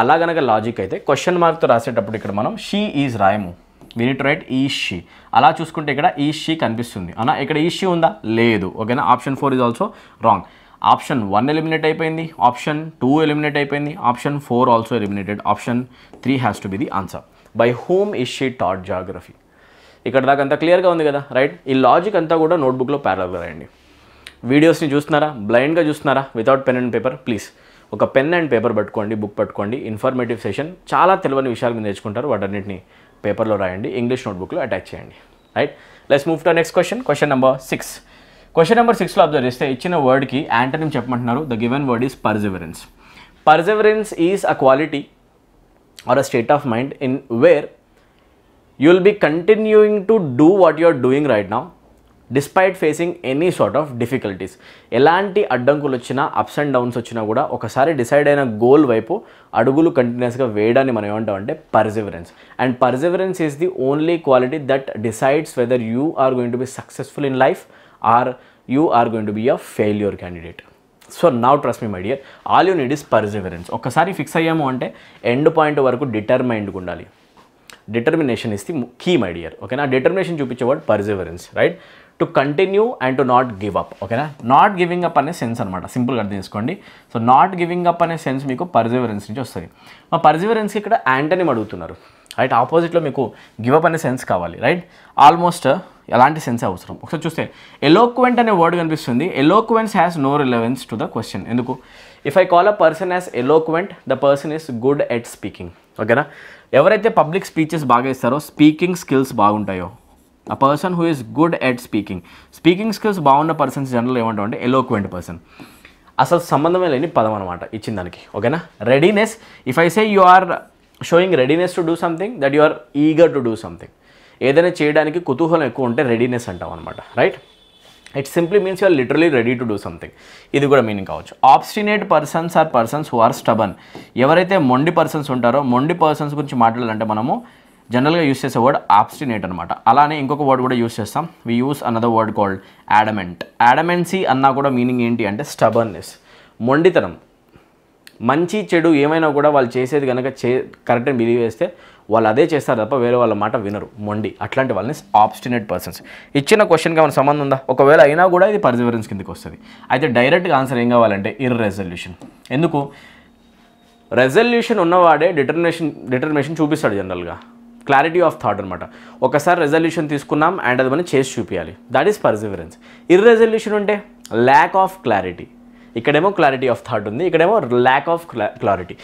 అలా గనక లాజిక్ అయితే క్వశ్చన్ మార్క్తో రాసేటప్పుడు ఇక్కడ మనం షీ ఈజ్ రాయము. వీ రైట్ ఈ షీ అలా చూసుకుంటే ఇక్కడ ఈ షీ కనిపిస్తుంది. అనా ఇక్కడ ఈ షీ ఉందా? లేదు. ఓకేనా? Option four is also wrong option one eliminate అయిపోయింది ఆప్షన్ టూ ఎలిమినేట్ అయిపోయింది option four also eliminated option three has to be the answer by home is she taught geography ఇక్కడ దాకా అంతా క్లియర్గా ఉంది కదా రైట్ ఈ లాజిక్ అంతా కూడా నోట్బుక్లో ప్యారల్గా రాయండి. వీడియోస్ని చూస్తున్నారా? బ్లైండ్గా చూస్తున్నారా? Without pen and paper please ఒక పెన్ అండ్ పేపర్ పట్టుకోండి బుక్ పట్టుకోండి ఇన్ఫర్మేటివ్ సెషన్ చాలా తెలియని విషయాలు మీరు నేర్చుకుంటారు వాటన్నిటిని పేపర్లో రాయండి ఇంగ్లీష్ నోట్బుక్లో అటాచ్ చేయండి. Right let's move to next question question number six question number సిక్స్లో అబ్జర్వ్ చేస్తే ఇచ్చిన వర్డ్కి antonym చెప్పమంటున్నారు. The given word is perseverance perseverance is a quality or a state of mind in where you'll be continuing to do what what are doing right right despite facing any sort of difficulties ఎలాంటి అడ్డంకులు వచ్చినా ups and downs వచ్చినా కూడా ఒకసారి decide అయిన goal వైపు అడుగులు కంటిన్యూస్గా వేయడాన్ని మనం ఏమంటాం అంటే perseverance and perseverance is the only quality that decides whether you are going to be successful in life or you are going to be a failure candidate. So now trust me my dear all you need is perseverance ఒక్కసారి fix అయ్యాము అంటే end point వరకు డిటర్మైండ్గా ఉండాలి. Determination is the key my dear ఓకేనా? Determination చూపించే word perseverance right? To continue and to not give up ఓకేనా? Not giving up అనే సెన్స్ అనమాట సింపుల్గా అర్థం చేసుకోండి. సో నాట్ గివింగ్ అప్ అనే సెన్స్ మీకు పర్జివరెన్స్ నుంచి వస్తుంది. మా పర్జివరెన్స్కి ఇక్కడ యాంటనిమ్ అడుగుతున్నారు. రైట్? ఆపోజిట్లో మీకు గివప్ అనే సెన్స్ కావాలి రైట్? ఆల్మోస్ట్ ఎలాంటి సెన్స్ అవసరం? ఒకసారి చూస్తే ఎలోక్వెంట్ అనే వర్డ్ కనిపిస్తుంది. Eloquence has no relevance to the question ఎందుకు? If I call a person as eloquent the person is good at speaking ఓకేనా? ఎవరైతే పబ్లిక్ స్పీచెస్ బాగా ఇస్తారో స్పీకింగ్ స్కిల్స్ బాగుంటాయో. ఆ person who is good at speaking speaking skills బాగున్న persons general ఏమంటాం అంటే ఎలోక్వెంట్ పర్సన్ అసలు సంబంధమే లేని పదం అనమాట ఇచ్చిన దానికి. ఓకేనా? Readiness if I say you are showing readiness to do something that you are eager to do something ఏదైనా చేయడానికి కుతూహలం ఎక్కువ ఉంటే రెడీనెస్ అంటాం అనమాట right it simply means you're literally ready to do something ఇది కూడా మీనింగ్ కావచ్చు. Obstinate persons or persons who are stubborn ఎవరైతే మొండి పర్సన్స్ ఉంటారో మొండి పర్సన్స్ గురించి మాట్లాడాలంటే మనము జనరల్గా యూస్ చేసే వర్డ్ ఆబ్స్టినేట్ అనమాట అలానే ఇంకొక వర్డ్ కూడా యూస్ చేస్తాం. We use another word called adamant adamancy అన్నా కూడా మీనింగ్ ఏంటి అంటే స్టబర్నెస్ మొండితనం. మంచి చెడు ఏమైనా కూడా వాళ్ళు చేసేది కనుక చే కరెక్ట్ అని బిలీవ్ చేస్తే వాళ్ళు అదే చేస్తారు తప్ప వేరే వాళ్ళ మాట వినరు. మొండి. అట్లాంటి వాళ్ళని ఆబ్స్టినేట్ పర్సన్స్ ఇచ్చిన క్వశ్చన్కి ఏమైనా సంబంధం ఉందా? ఒకవేళ అయినా కూడా ఇది పర్జివరెన్స్ కిందకి వస్తుంది. అయితే డైరెక్ట్గా ఆన్సర్ ఏం కావాలంటే ఇర్ రెజల్యూషన్ ఎందుకు? రెజల్యూషన్ ఉన్నవాడే డిటర్మినేషన్ డిటర్మినేషన్ చూపిస్తాడు జనరల్గా క్లారిటీ ఆఫ్ థాట్ అనమాట ఒకసారి రెజల్యూషన్ తీసుకున్నాం అండ్ అది మనం చేసి చూపించాలి దట్ ఈస్ పర్జివరెన్స్ ఇర్రెజల్యూషన్ ఉంటే ల్యాక్ ఆఫ్ క్లారిటీ ఇక్కడేమో క్లారిటీ ఆఫ్ థాట్ ఉంది ఇక్కడేమో ల్యాక్ ఆఫ్ క్లారిటీ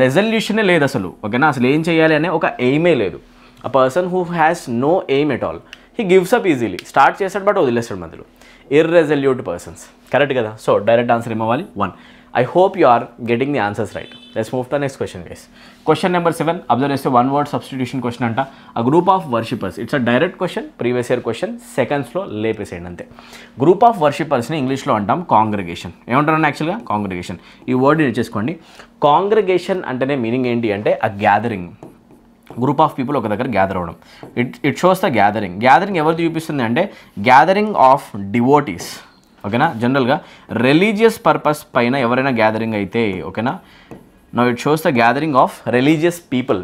రెజల్యూషనే లేదు అసలు ఓకేనా? అసలు ఏం చేయాలి అనే ఒక ఎయిమే లేదు. A person who has no aim at all he gives up easily start చేస్తాడు బట్ వదిలేస్తాడు మధ్యలో. ఇర్రెజల్యూట్ పర్సన్స్ కరెక్ట్ కదా? సో డైరెక్ట్ ఆన్సర్ ఏమవ్వాలి one I hope you are getting the answers right let's move to next question guys question number seven observe చేస్తే one word substitution question అంట a group of worshippers it's a direct question previous year question సెకండ్స్లో లేపేసేయండి అంతే group of వర్షిపర్స్ని ఇంగ్లీష్లో అంటాం congregation ఏమంటారని యాక్చువల్గా congregation ఈ word నేర్చేసుకోండి కాంగ్రిగేషన్ అంటేనే మీనింగ్ ఏంటి అంటే ఆ గ్యాదరింగ్ గ్రూప్ ఆఫ్ పీపుల్ ఒక దగ్గర గ్యాదర్ అవ్వడం. It it shows the gathering gathering ఎవరు చూపిస్తుంది అంటే గ్యాదరింగ్ ఆఫ్ డివోటీస్ ఓకేనా జనరల్గా రిలీజియస్ పర్పస్ పైన ఎవరైనా గ్యాదరింగ్ అయితే ఓకేనా no it shows the gathering of religious people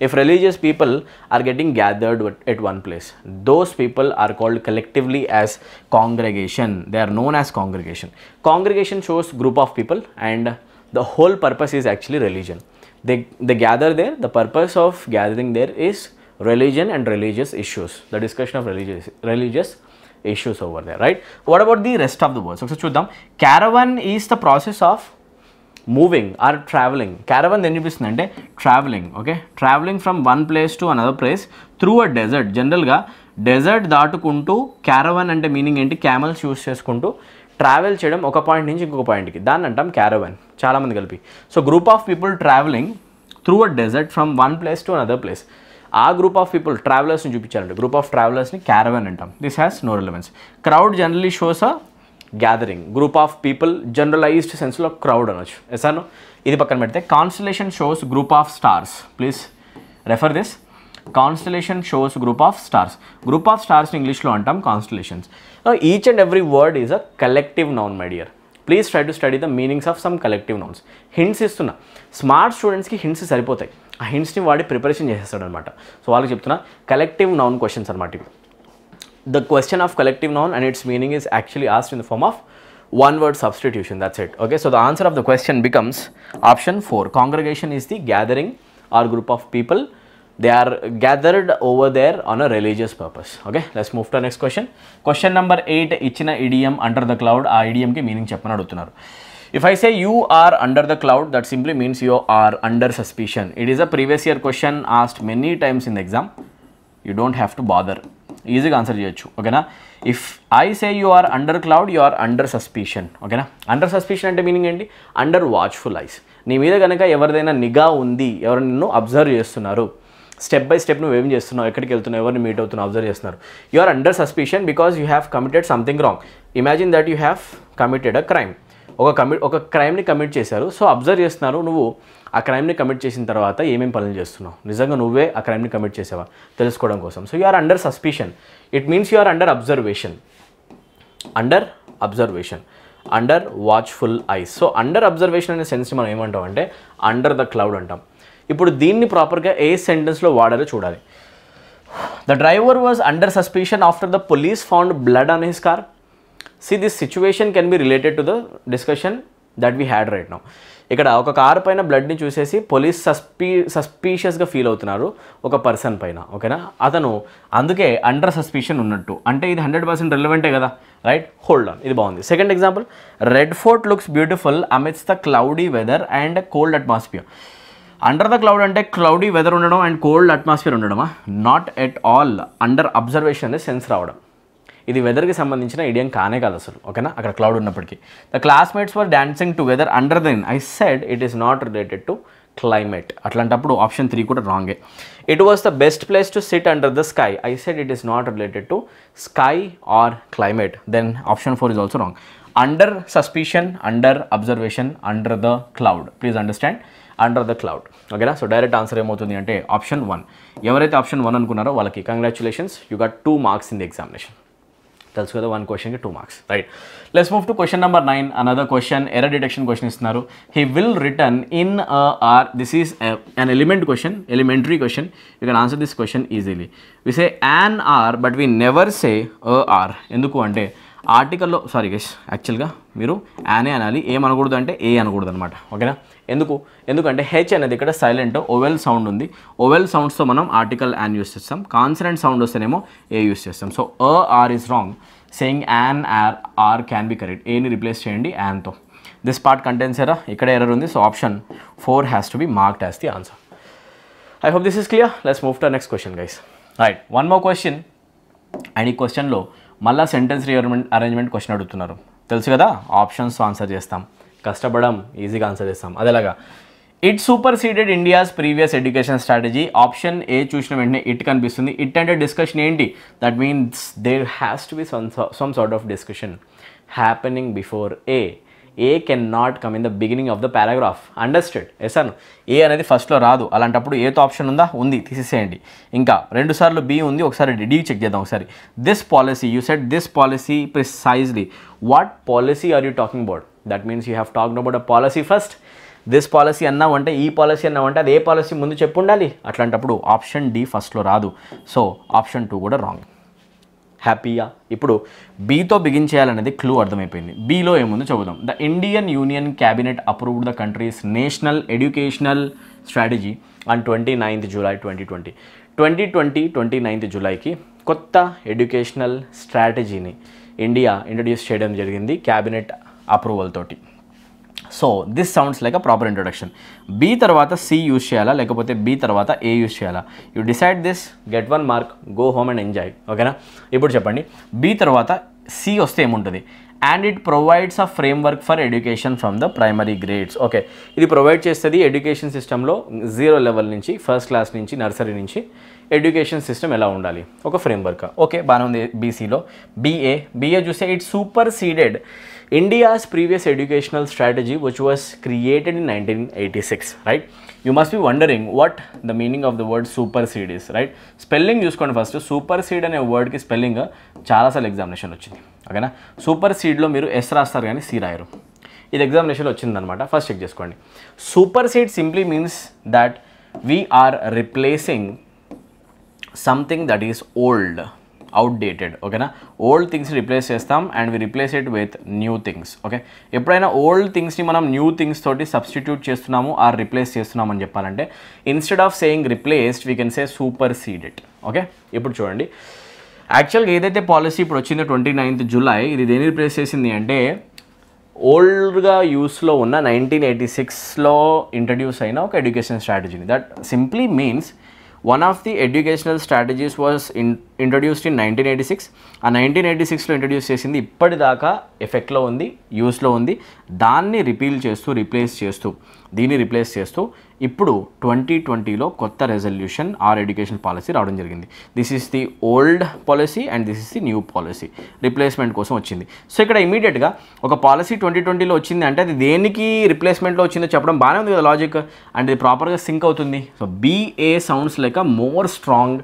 if religious people are getting gathered at one place those people are called collectively as congregation they are known as congregation congregation shows group of people and the whole purpose is actually religion they they gather there the purpose of gathering there is religion and religious issues the discussion of religious religious issues over there right? What about the rest of the words ఒకసారి చూద్దాం. Caravan is the process of moving or travelling caravan ఏం చూపిస్తుంది అంటే travelling okay travelling from one place to another place through a desert జనరల్గా desert దాటుకుంటూ caravan అంటే meaning ఏంటి? Camels use చేసుకుంటూ ట్రావెల్ చేయడం ఒక పాయింట్ నుంచి ఇంకొక పాయింట్కి దాన్ని అంటాం క్యారవన్ చాలామంది కలిపి. So group of people travelling through a desert from one place to another place ఆ గ్రూప్ ఆఫ్ పీపుల్ ట్రావెలర్స్ని చూపించారంటే గ్రూప్ ఆఫ్ ట్రావెలర్స్ని క్యారవన్ అంటాం. This has no relevance crowd generally shows a gathering group of people generalised సెన్స్లో crowd అనొచ్చు. ఎసాను ఇది పక్కన పెడితే constellation shows group of stars please refer this constellation shows group of stars group of stars ఇంగ్లీష్లో అంటాం constellations each and every word is a collective noun my dear please try to study the meanings of some collective nouns hints ఇస్తున్నా. Smart స్టూడెంట్స్కి hints సరిపోతాయి ఆ హింట్స్ని వాడి preparation చేసేస్తాడు అనమాట so వాళ్ళకి చెప్తున్నా కలెక్టివ్ నౌన్ క్వశ్చన్స్ అనమాట ఇవి the question of collective noun and its meaning is actually asked in the form of one word substitution that's it okay so the answer of the question becomes option 4 congregation is the gathering or group of people they are gathered over there on a religious purpose okay let's move to the next question question number 8 ఇచ్చిన idiom under the cloud ఆ idiom కి meaning చెప్పని అడుగుతున్నారు If i say you are under the cloud that simply means you are under suspicion. It is a previous year question asked many times in the exam. You don't have to bother. ఈజీగా answer చేయొచ్చు. ఓకేనా if I say you are under cloud you are under suspicion ఓకేనా under suspicion అంటే meaning ఏంటి? Under watchful eyes నీ మీద కనుక ఎవరిదైనా నిఘా ఉంది ఎవరు నిన్ను అబ్జర్వ్ చేస్తున్నారు స్టెప్ బై స్టెప్ నువ్వు ఏం చేస్తున్నావు ఎక్కడికి వెళ్తున్నావు ఎవరిని మీట్ అవుతున్నావు అబ్జర్వ్ చేస్తున్నారు. You are under suspicion because you have committed something wrong imagine that you have committed a crime ఒక కమిట్ ఒక క్రైమ్ని కమిట్ చేశారు. సో అబ్జర్వ్ చేస్తున్నారు నువ్వు ఆ క్రైమ్ని కమిట్ చేసిన తర్వాత ఏమేమి పనులు చేస్తున్నావు? నిజంగా నువ్వే ఆ క్రైమ్ని కమిట్ చేసావా? తెలుసుకోవడం కోసం. So you are under suspicion it means you are under observation under observation under watchful eyes so under observation అనే సెన్స్ మనం ఏమంటాం అంటే అండర్ ద క్లౌడ్ అంటాం. ఇప్పుడు దీన్ని ప్రాపర్గా ఏ సెంటెన్స్లో వాడాలో చూడాలి. The driver was under suspicion after the police found blood on his car see this situation can be related to the discussion that we had right now ఇక్కడ ఒక కార్ పైన బ్లడ్ని చూసేసి పోలీస్ సస్పీ సస్పీషియస్గా ఫీల్ అవుతున్నారు ఒక పర్సన్ పైన ఓకేనా అతను అందుకే అండర్ సస్పిషన్ ఉన్నట్టు. అంటే ఇది హండ్రెడ్ పర్సెంట్ రిలవెంటే కదా రైట్ హోల్డ్ ఆన్ ఇది బాగుంది. Second example Red Fort looks beautiful amidst the cloudy weather and cold atmosphere under the cloud అంటే క్లౌడీ వెదర్ ఉండడం and cold atmosphere ఉండడమా? Not at all under observation అనేది sense రావడం. ఇది వెదర్కి సంబంధించిన idiom కానే కాదు అసలు ఓకేనా అక్కడ క్లౌడ్ ఉన్నప్పటికీ. The classmates were dancing together under then I said it is not related to climate అట్లాంటప్పుడు ఆప్షన్ త్రీ కూడా రాంగే it was the best place to sit under the sky I said it is not related to sky or climate then option four is also wrong under suspicion under observation under the cloud please understand under the cloud ఓకేనా so direct answer ఏమవుతుంది అంటే option one ఎవరైతే option one అనుకున్నారో వాళ్ళకి congratulations you got two marks in the examination తెలుసు కదా one క్వశ్చన్కి two marks right let's move to question number nine another question error detection question ఇస్తున్నారు. He will return in hour this is an element question elementary question you can answer this question easily we say an hour but we never say hour ఎందుకు అంటే ఆర్టికల్లో sorry guess యాక్చువల్గా మీరు యానే అనాలి ఏం అనకూడదు అంటే ఏ అనకూడదు అనమాట ఓకేనా ఎందుకు? ఎందుకంటే హెచ్ అనేది ఇక్కడ సైలెంట్ ఓవెల్ సౌండ్ ఉంది. ఓవెల్ సౌండ్స్తో మనం ఆర్టికల్ యాన్ యూస్ చేస్తాం. కాన్సనెంట్ సౌండ్ వస్తేనేమో ఏ యూస్ చేస్తాం. So a hour is wrong saying an hour hour can be correct ఏని రిప్లేస్ చేయండి యాన్తో దిస్ పార్ట్ కంటెన్స్ ఎరా ఇక్కడ ఎర్రర్ ఉంది. So option four has to be marked as the answer I hope this is clear let's move to next question guys right one more question and ఈ క్వశ్చన్లో మళ్ళీ sentence రిఅరేంజ్మెంట్ arrangement question అడుగుతున్నారు. తెలుసు కదా? Options answer చేస్తాం. కష్టపడడం ఈజీగా answer చేస్తాం. అదేలాగా? It superseded India's previous education strategy option A చూసిన వెంటనే ఇట్ కనిపిస్తుంది. ఇట్ అంటే డిస్కషన్ ఏంటి? That means there has to be some some sort of discussion happening before A A can not come in the beginning of the paragraph understood ఎసాను A అనేది ఫస్ట్లో రాదు. అలాంటప్పుడు ఏతో ఆప్షన్ ఉందా? ఉంది. తీసేసేయండి. ఇంకా రెండు సార్లు బి ఉంది. ఒకసారి డి చెక్ చేద్దాం ఒకసారి. This policy you set this policy precisely what policy are you talking about that means you have talked about a policy first this policy అన్నామంటే ఈ పాలసీ అన్నామంటే అది ఏ పాలసీ ముందు చెప్పు ఉండాలి అట్లాంటప్పుడు ఆప్షన్ డి ఫస్ట్లో రాదు. సో ఆప్షన్ టూ కూడా wrong హ్యాపీయా ఇప్పుడు బీతో బిగిన్ చేయాలనేది క్లూ అర్థమైపోయింది. బీలో ఏముందో చదువుదాం the Indian union cabinet approved the country's national educational strategy on twenty ninth July twenty twenty twenty twenty twenty ninth జూలైకి కొత్త ఎడ్యుకేషనల్ స్ట్రాటజీని ఇండియా ఇంట్రడ్యూస్ చేయడం జరిగింది. క్యాబినెట్ అప్రూవల్ తోటి. So this sounds like a proper introduction B తర్వాత C use చేయాలా? లేకపోతే B తర్వాత A use చేయాలా? You decide this get one mark go home and enjoy ఓకేనా ఇప్పుడు చెప్పండి. బీ తర్వాత సి వస్తే ఏముంటుంది? And it provides a framework for education from the primary grades okay ఇది ప్రొవైడ్ చేస్తుంది ఎడ్యుకేషన్ సిస్టంలో జీరో లెవెల్ నుంచి ఫస్ట్ క్లాస్ నుంచి నర్సరీ నుంచి ఎడ్యుకేషన్ సిస్టమ్ ఎలా ఉండాలి? ఒక ఫ్రేమ్వర్క్ ఓకే బాగానే ఉంది బీసీలో బీఏ బీఏ చూస్తే it superseded India's previous educational strategy which was created in nineteen eighty six right you must be wondering what the meaning of the word supersede is right spelling చూసుకోండి first super seed అనే వర్డ్కి spelling చాలాసార్లు examination వచ్చింది ఓకేనా super సీడ్లో మీరు yes రాస్తారు కానీ C రాయరు. ఇది ఎగ్జామినేషన్లో వచ్చిందనమాట ఫస్ట్ చెక్ చేసుకోండి. Supersede simply means that we are replacing something that is old outdated ఓకేనా ఓల్డ్ థింగ్స్ రిప్లేస్ చేస్తాం and we replace it with new things okay ఎప్పుడైనా ఓల్డ్ థింగ్స్ని మనం న్యూ థింగ్స్ తోటి సబ్స్టిట్యూట్ చేస్తున్నాము ఆర్ రిప్లేస్ చేస్తున్నాము అని చెప్పాలంటే instead of saying replaced we can say superseded okay ఇప్పుడు చూడండి. యాక్చువల్గా ఏదైతే పాలసీ ఇప్పుడు వచ్చిందో ట్వంటీ నైన్త్ జూలై ఇది దేని రిప్లేస్ చేసింది అంటే ఓల్డ్గా యూస్లో ఉన్న నైన్టీన్ ఎయిటీ సిక్స్లో ఇంట్రడ్యూస్ అయిన ఒక education స్ట్రాటజీని that simply means one of the educational strategies was in introduced in nineteen eighty six ఆ నైన్టీన్ ఎయిటీ సిక్స్లో ఇంట్రడ్యూస్ చేసింది ఇప్పటిదాకా ఎఫెక్ట్లో ఉంది యూస్లో ఉంది. దాన్ని రిపీల్ చేస్తూ రిప్లేస్ చేస్తూ. దీన్ని రిప్లేస్ చేస్తూ ఇప్పుడు ట్వంటీ ట్వంటీలో కొత్త రెజల్యూషన్ ఆర్ ఎడ్యుకేషన్ పాలసీ రావడం జరిగింది. This is the old policy and this is the new policy replacement కోసం వచ్చింది. సో ఇక్కడ ఇమీడియట్గా ఒక పాలసీ ట్వంటీ ట్వంటీలో వచ్చింది అంటే అది దేనికి రిప్లేస్మెంట్లో వచ్చిందో చెప్పడం బాగానే ఉంది కదా లాజిక్ అండ్ ఇది ప్రాపర్గా సింక్ అవుతుంది. So B A sounds like more strong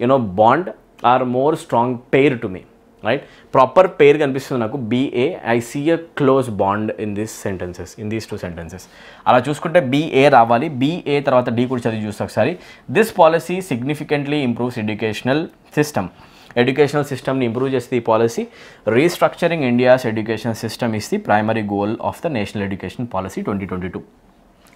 you know bond or more strong pair to me right proper pair కనిపిస్తుంది నాకు. B A I see a close bond in this sentences in these two sentences అలా చూసుకుంటే BA రావాలి. BA తర్వాత D కూడా చదివి చూస్తే ఒకసారి. This policy significantly improves educational system educational సిస్టమ్ని ఇంప్రూవ్ చేస్తే ఈ policy restructuring India's education system is the primary goal of the national education policy twenty twenty two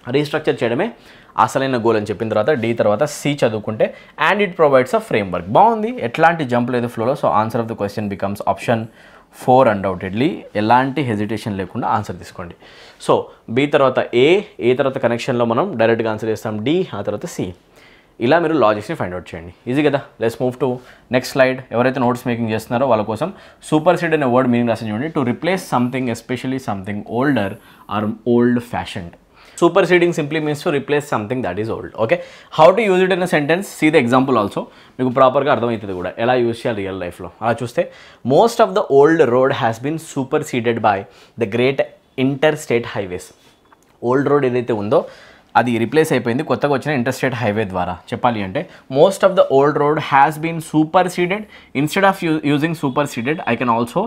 restructure చేయడమే అసలైన గోల్ అని చెప్పిన తర్వాత డి తర్వాత సి చదువుకుంటే and it provides a framework బాగుంది. ఎట్లాంటి జంప్ లేదు ఫ్లోలో so answer of the question becomes option four undoubtedly ఎలాంటి హెజిటేషన్ లేకుండా ఆన్సర్ తీసుకోండి. సో బి తర్వాత ఏ ఏ తర్వాత కనెక్షన్లో మనం డైరెక్ట్గా ఆన్సర్ చేస్తాం. డి ఆ తర్వాత సి ఇలా మీరు లాజిక్స్ని ఫైండ్ అవుట్ చేయండి. ఈజీ కదా? Let's move to next slide ఎవరైతే నోట్స్ మేకింగ్ చేస్తున్నారో వాళ్ళ కోసం సూపర్ సీడ్ అనే వర్డ్ మీనింగ్ రాసి చూడండి. To replace something especially something older or old fashioned superseding simply means to replace something that is old okay how to use it in sentence see the example also మీకు ప్రాపర్గా అర్థమవుతుంది కూడా. ఎలా use చేయాలి real లైఫ్లో అలా చూస్తే most of the old road has been superseded by the great interstate highways old road ఏదైతే ఉందో అది రిప్లేస్ అయిపోయింది కొత్తగా వచ్చిన ఇంటర్స్టేట్ హైవే ద్వారా. చెప్పాలి అంటే most of the old road has been superseded instead of using superseded I can also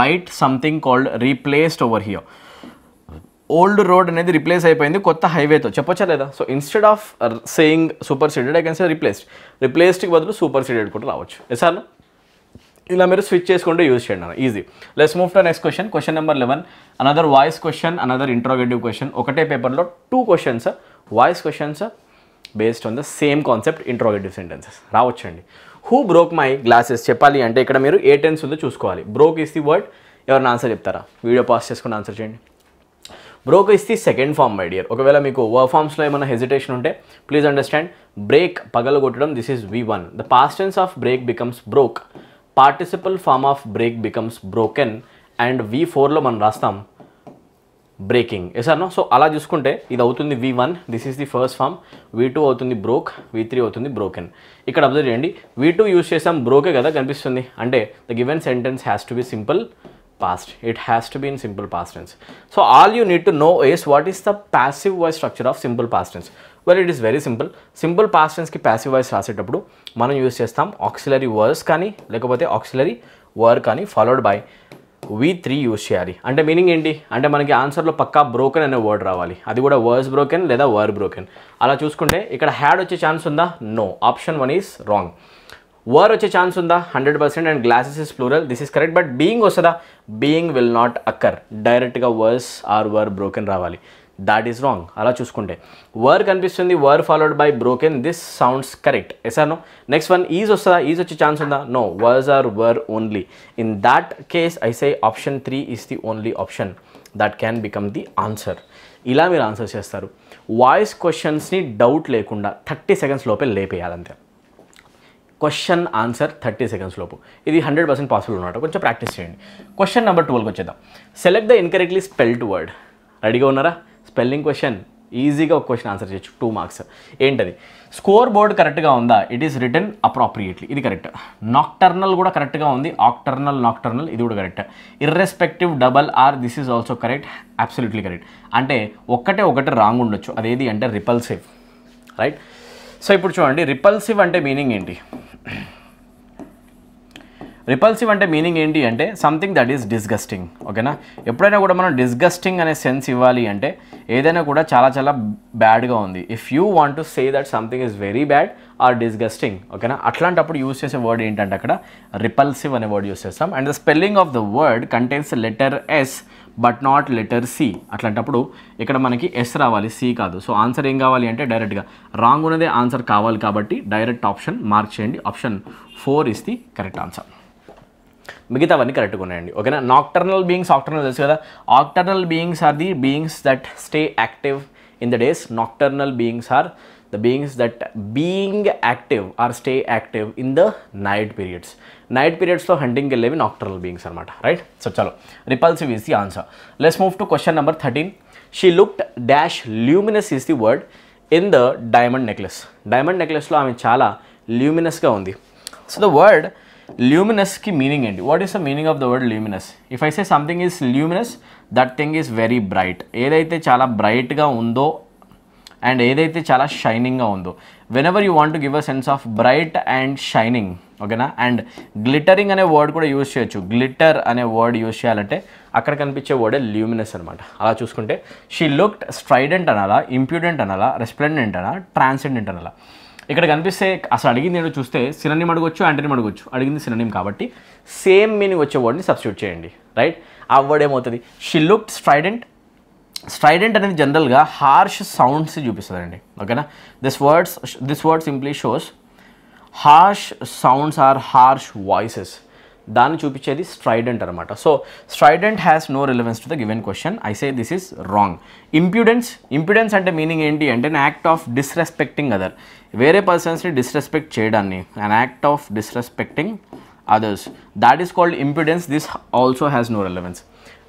write something called replaced over here old road అనేది రిప్లేస్ అయిపోయింది కొత్త హైవేతో. చెప్పొచ్చా లేదా? So instead of saying superseded I can say replaced రిప్లేస్డ్కి బదులు super Ceded కూడా రావచ్చు. ఎసార్లు ఇలా మీరు స్విచ్ చేసుకుంటూ యూజ్ చేయండి. అన్న easy let's move to next question question number eleven another voice question another interrogative question ఒకటే పేపర్లో two questions voice questions based on the same concept interrogative sentences రావచ్చండి. హూ బ్రోక్ మై గ్లాసెస్ చెప్పాలి అంటే ఇక్కడ మీరు ఏ టెన్స్ ఉందో చూసుకోవాలి. బ్రోక్ ఇస్ ది వర్డ్ ఎవరిని ఆన్సర్ చెప్తారా? వీడియో పాస్ చేసుకుని ఆన్సర్ చేయండి. Broke is the second form my dear ఒకవేళ మీకు వర్క్ ఫార్మ్స్లో ఏమైనా హెజిటేషన్ ఉంటే please understand break పగలగొట్టడం this is V one the past tense of break becomes broke participle form of break becomes broken and V ఫోర్లో మనం రాస్తాం breaking yes so అలా చూసుకుంటే ఇది అవుతుంది V one this is the first form V two అవుతుంది broke V three అవుతుంది broken ఇక్కడ అబ్జర్వ్ చేయండి. వి టూ యూస్ చేసాం బ్రోకే కదా కనిపిస్తుంది. అంటే the given sentence has to be simple past it has to be in simple past tense so all you need to know is what is the passive voice structure of simple past tense well it is very simple simple past టెన్స్కి passive voice రాసేటప్పుడు మనం use చేస్తాం auxiliary verse కానీ లేకపోతే auxiliary were కానీ followed by V three use చేయాలి. అంటే meaning ఏంటి? అంటే మనకి ఆన్సర్లో పక్కా బ్రోకెన్ అనే వర్డ్ రావాలి. అది కూడా వర్స్ బ్రోకెన్ లేదా వర్ బ్రోకెన్ అలా చూసుకుంటే ఇక్కడ హ్యాడ్ వచ్చే ఛాన్స్ ఉందా? No option one is wrong were వచ్చే ఛాన్స్ ఉందా? Hundred percent and glasses is plural this is correct but being వస్తుందా? బీయింగ్ విల్ నాట్ అక్కర్ డైరెక్ట్గా వర్స్ ఆర్ వర్ బ్రోకెన్ రావాలి. దాట్ ఈస్ రాంగ్ అలా చూసుకుంటే. Were కనిపిస్తుంది were followed by broken this sounds correct yes or no next one is వస్తుందా? Is వచ్చే chance ఉందా? No was or were only in that case I say option three is the only option that can become the answer ఇలా మీరు answer చేస్తారు. Voice క్వశ్చన్స్ని doubt లేకుండా thirty seconds లోపే లేపేయాలంతే. క్వశ్చన్ ఆన్సర్ థర్టీ సెకండ్స్ లోపు. ఇది హండ్రెడ్ పర్సెంట్ పాసిబుల్ ఉన్నట్టు కొంచెం ప్రాక్టీస్ చేయండి. క్వశ్చన్ నెంబర్ ట్వెల్వ్కి వచ్చేద్దాం. Select the incorrectly spelled word రెడీగా ఉన్నారా? స్పెల్లింగ్ క్వశ్చన్ ఈజీగా ఒక క్వశ్చన్ ఆన్సర్ చేయొచ్చు. టూ మార్క్స్ ఏంటది? స్కోర్ బోర్డ్ కరెక్ట్గా ఉందా? ఇట్ ఈస్ రిటర్న్ అప్రాప్రియేట్లీ ఇది కరెక్ట్ నాక్టర్నల్ కూడా కరెక్ట్గా ఉంది. ఆక్టర్నల్ నాక్టర్నల్ ఇది కూడా correct irrespective double R this is also correct absolutely correct అంటే ఒక్కటే ఒకటి రాంగ్ ఉండొచ్చు. అదేది అంటే రిపల్సివ్ రైట్ సో ఇప్పుడు చూడండి. రిపల్సివ్ అంటే మీనింగ్ ఏంటి? రిపల్సివ్ అంటే మీనింగ్ ఏంటి అంటే సంథింగ్ దట్ ఈస్ డిస్గస్టింగ్ ఓకేనా ఎప్పుడైనా కూడా మనం డిస్గస్టింగ్ అనే సెన్స్ ఇవ్వాలి అంటే ఏదైనా కూడా చాలా చాలా బ్యాడ్గా ఉంది. If you want to say that something is very bad or disgusting ఓకేనా అట్లాంటప్పుడు యూస్ చేసే వర్డ్ ఏంటంటే అక్కడ రిపల్సివ్ అనే వర్డ్ యూస్ చేస్తాం. And the spelling of the word contains letter S but not letter C అట్లాంటప్పుడు ఇక్కడ మనకి ఎస్ రావాలి సి కాదు. సో ఆన్సర్ ఏం కావాలి అంటే డైరెక్ట్గా రాంగ్ ఉన్నదే ఆన్సర్ కావాలి కాబట్టి డైరెక్ట్ ఆప్షన్ మార్క్ చేయండి. Option four is the correct answer మిగతావన్నీ కరెక్ట్గా ఉన్నాయండి ఓకేనా నాక్టర్నల్ బీయింగ్స్ ఆక్టర్నల్ తెలుసు కదా? Octurnal beings are the beings that stay active in the days nocturnal beings are the beings that being active or stay active in the night periods night పీరియడ్స్లో హంటింగ్కి వెళ్ళేవి nocturnal beings అనమాట right so చలో. Repulsive is the answer let's move to question number thirteen she looked dash luminous is the word in the diamond necklace diamond నెక్లెస్లో ఆమె చాలా ల్యూమినస్గా ఉంది. So the word ల్యూమినస్కి meaning ఏంటి? What is the meaning of the word luminous if I say something is luminous that thing is very bright ఏదైతే చాలా బ్రైట్గా ఉందో అండ్ ఏదైతే చాలా షైనింగ్గా ఉందో. Whenever you want to give a sense of bright and shining ఓకేనా and glittering అనే వర్డ్ కూడా యూజ్ చేయొచ్చు. గ్లిటర్ అనే వర్డ్ యూజ్ చేయాలంటే అక్కడ కనిపించే వర్డే ల్యూమినస్ అనమాట అలా చూసుకుంటే షీ లుక్డ్ స్ట్రైడెంట్ అనాలా ఇంప్యూడెంట్ అనాలా రెస్ప్లెండెంట్ అనాలా ట్రాన్సెండెంట్ అనాలా. ఇక్కడ కనిపిస్తే అసలు అడిగింది నేను చూస్తే సిననిమ్ అడగొచ్చు యాంటనిమ్ అడగొచ్చు. అడిగింది సిననిమ్ కాబట్టి సేమ్ మీనింగ్ వచ్చే వర్డ్ని సబ్స్టిట్యూట్ చేయండి. రైట్ ఆ వర్డ్ ఏమవుతుంది? షీ లుక్డ్ స్ట్రైడెంట్ స్ట్రైడెంట్ అనేది జనరల్గా హార్ష్ సౌండ్స్ చూపిస్తుందండి. ఓకేనా? This words this word simply shows harsh sounds or harsh voices దాన్ని చూపించేది స్ట్రైడెంట్ అనమాట so strident has no relevance to the given question I say this is wrong impudence impudence అంటే meaning ఏంటి అంటే an act of disrespecting other వేరే పర్సన్స్ని disrespect చేయడాన్ని an act of disrespecting others that is called impudence this also has no relevance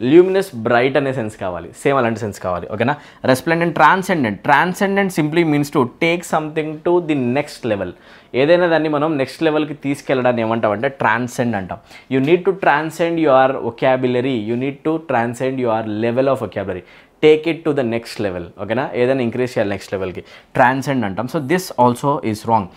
luminous bright అనే sense కావాలి. Same అలాంటి sense కావాలి. ఓకేనా? Resplendent transcendent. Transcendent simply means to take something to the next level. ఏదైనా దాన్ని మనం next లెవెల్కి తీసుకెళ్ళడాన్ని ఏమంటాం అంటే ట్రాన్సెండ్ అంటాం. You need to transcend your vocabulary you need to transcend your level of vocabulary take it to the next level ఓకేనా ఏదైనా increase చేయాలి నెక్స్ట్ లెవెల్కి ట్రాన్సెండ్ అంటాం. So this also is wrong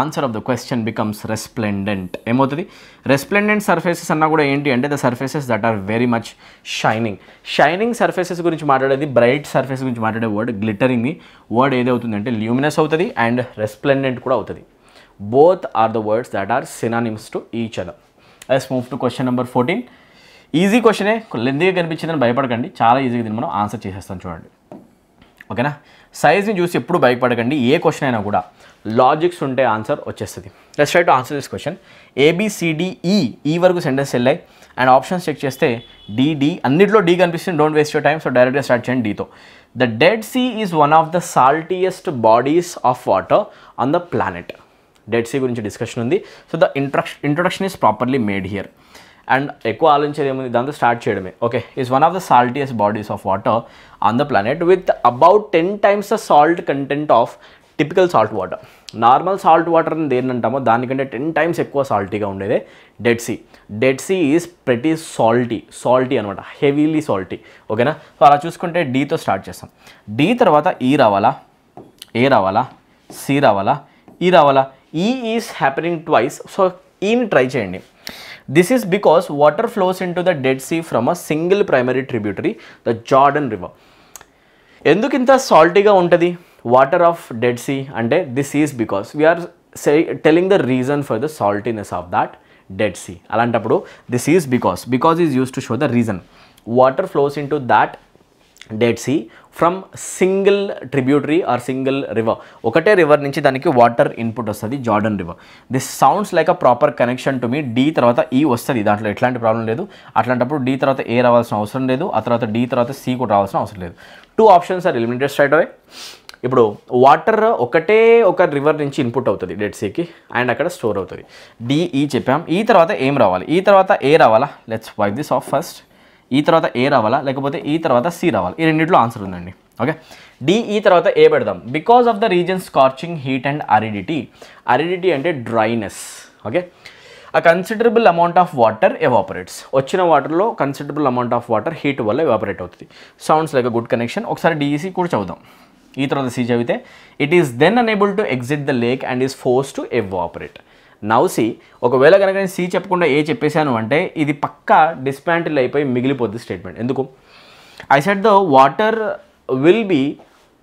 answer of the question becomes resplendent ఏమవుతుంది? Resplendent surfaces అన్నా కూడా ఏంటి అంటే the surfaces that are very much shining shining surfaces గురించి మాట్లాడేది బ్రైట్ సర్ఫేస్ గురించి మాట్లాడే వర్డ్ గ్లిటరింగ్ వర్డ్ ఏదవుతుంది అంటే ల్యూమినస్ అవుతుంది అండ్ రెస్ప్లెండెంట్ కూడా అవుతుంది. Both are the words that are synonyms to each other let's move to question number fourteen easy క్వశ్చనే లెందీగా కనిపించిందని భయపడకండి. చాలా ఈజీగా దీన్ని మనం ఆన్సర్ చేసేస్తాం చూడండి. ఓకేనా? సైజ్ని చూసి ఎప్పుడు భయపడకండి. ఏ క్వశ్చన్ అయినా కూడా లాజిక్స్ ఉంటే ఆన్సర్ వచ్చేస్తుంది. Let's try to answer this question A B C D E E వరకు సెంటెన్స్ వెళ్ళాయి అండ్ ఆప్షన్స్ చెక్ చేస్తే డిడి అన్నిట్లో డి కనిపిస్తుంది. Don't waste your time so డైరెక్ట్గా స్టార్ట్ చేయండి డీతో the Dead Sea is one of the saltiest bodies of water on the planet Dead Sea గురించి discussion ఉంది. So the ఇంట్రక్ష introduction is properly made here and ఎక్కువ ఆలోచించేది ఏముంది? దాంతో start చేయడమే. Okay is one of the saltiest bodies of water on the planet with about ten times the salt content of typical salt water normal salt water అని దేని అంటామో? దానికంటే ten times ఎక్కువ సాల్టీగా ఉండేదే Dead Sea Dead Sea is ప్రతి salty salty అనమాట heavily salty ఓకేనా సో అలా చూసుకుంటే డీతో స్టార్ట్ చేస్తాం. డీ తర్వాత ఈ రావాలా? ఏ రావాలా? సి రావాలా? ఈ రావాలా? E is happening twice so ఈని try చేయండి. This is because water flows in to the Dead Sea from a single primary tributary the Jordan River ఎందుకు ఇంత సాల్టీగా ఉంటుంది? వాటర్ ఆఫ్ డెడ్ సీ అంటే this is because we are say telling the reason for the saltiness of that Dead Sea అలాంటప్పుడు this is because because is use to show the reason water flows in to that Dead sea from single tributary or single river ఒకటే river నుంచి దానికి water input వస్తుంది Jordan river this sounds like a proper connection to me D తర్వాత e ఈ వస్తుంది. దాంట్లో ఎట్లాంటి problem లేదు. అట్లాంటప్పుడు డి తర్వాత ఏ రావాల్సిన అవసరం లేదు. ఆ తర్వాత డి తర్వాత సి కూడా రావాల్సిన అవసరం లేదు. Two options are eliminated straight away ఇప్పుడు వాటర్ ఒకటే ఒక రివర్ నుంచి ఇన్పుట్ అవుతుంది డెడ్ సీకి అండ్ అక్కడ స్టోర్ అవుతుంది. డిఈ e చెప్పాం. ఈ తర్వాత ఏం రావాలి? ఈ తర్వాత ఏ రావాలా? Let's make this of first E తర్వాత ఏ రావాలా? లేకపోతే ఈ తర్వాత సి రావాలి? ఈ రెండింటిలో ఆన్సర్ ఉందండి. ఓకే డి ఈ తర్వాత ఏ పెడదాం. Because of the reason scorching heat and aridity aridity అంటే dryness okay a considerable amount of water evaporates వచ్చిన వాటర్లో considerable amount of water heat వల్ల ఎవాపరేట్ అవుతుంది. సౌండ్స్ లైక్ గుడ్ కనెక్షన్ ఒకసారి D E C e, కూడా చదువుదాం. ఈ తర్వాత సి చదివితే it is then unable to exit the lake and is force to evaporate now ఒకవేళ కనుక నేను సి చెప్పకుండా ఏ చెప్పేశాను అంటే ఇది పక్కా డిస్పాంటిల్ అయిపోయి మిగిలిపోద్ది స్టేట్మెంట్ ఎందుకు? I said the water will be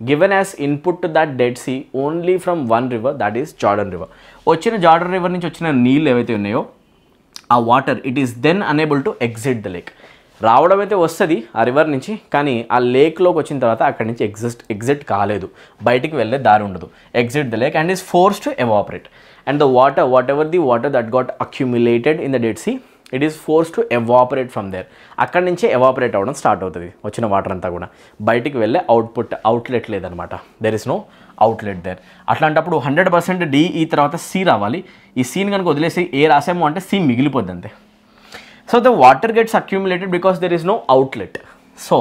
given as input to that dead sea only from one river that is Jordan river వచ్చిన జార్డన్ రివర్ నుంచి వచ్చిన నీళ్ళు ఏవైతే ఉన్నాయో ఆ water it is then unable to exit the lake రావడం అయితే వస్తుంది ఆ రివర్ నుంచి కానీ ఆ లేక్లోకి వచ్చిన తర్వాత అక్కడి నుంచి ఎగ్జిస్ట్ ఎగ్జిట్ కాలేదు. బయటికి వెళ్ళే దారి ఉండదు. Exit the lake and is force to evaporate and the water whatever the water that got accumulated in the dead sea it is force to evaporate from there అక్కడి నుంచే ఎవాపరేట్ అవ్వడం start అవుతుంది వచ్చిన వాటర్ అంతా కూడా. బయటికి వెళ్ళే output outlet లేదనమాట there is no outlet there అట్లాంటప్పుడు హండ్రెడ్ పర్సెంట్ డి ఈ తర్వాత సి రావాలి. ఈ సీని కనుక వదిలేసి ఏ రాసాము అంటే సి మిగిలిపోద్ది అంతే. So the water gets accumulated because there is no outlet so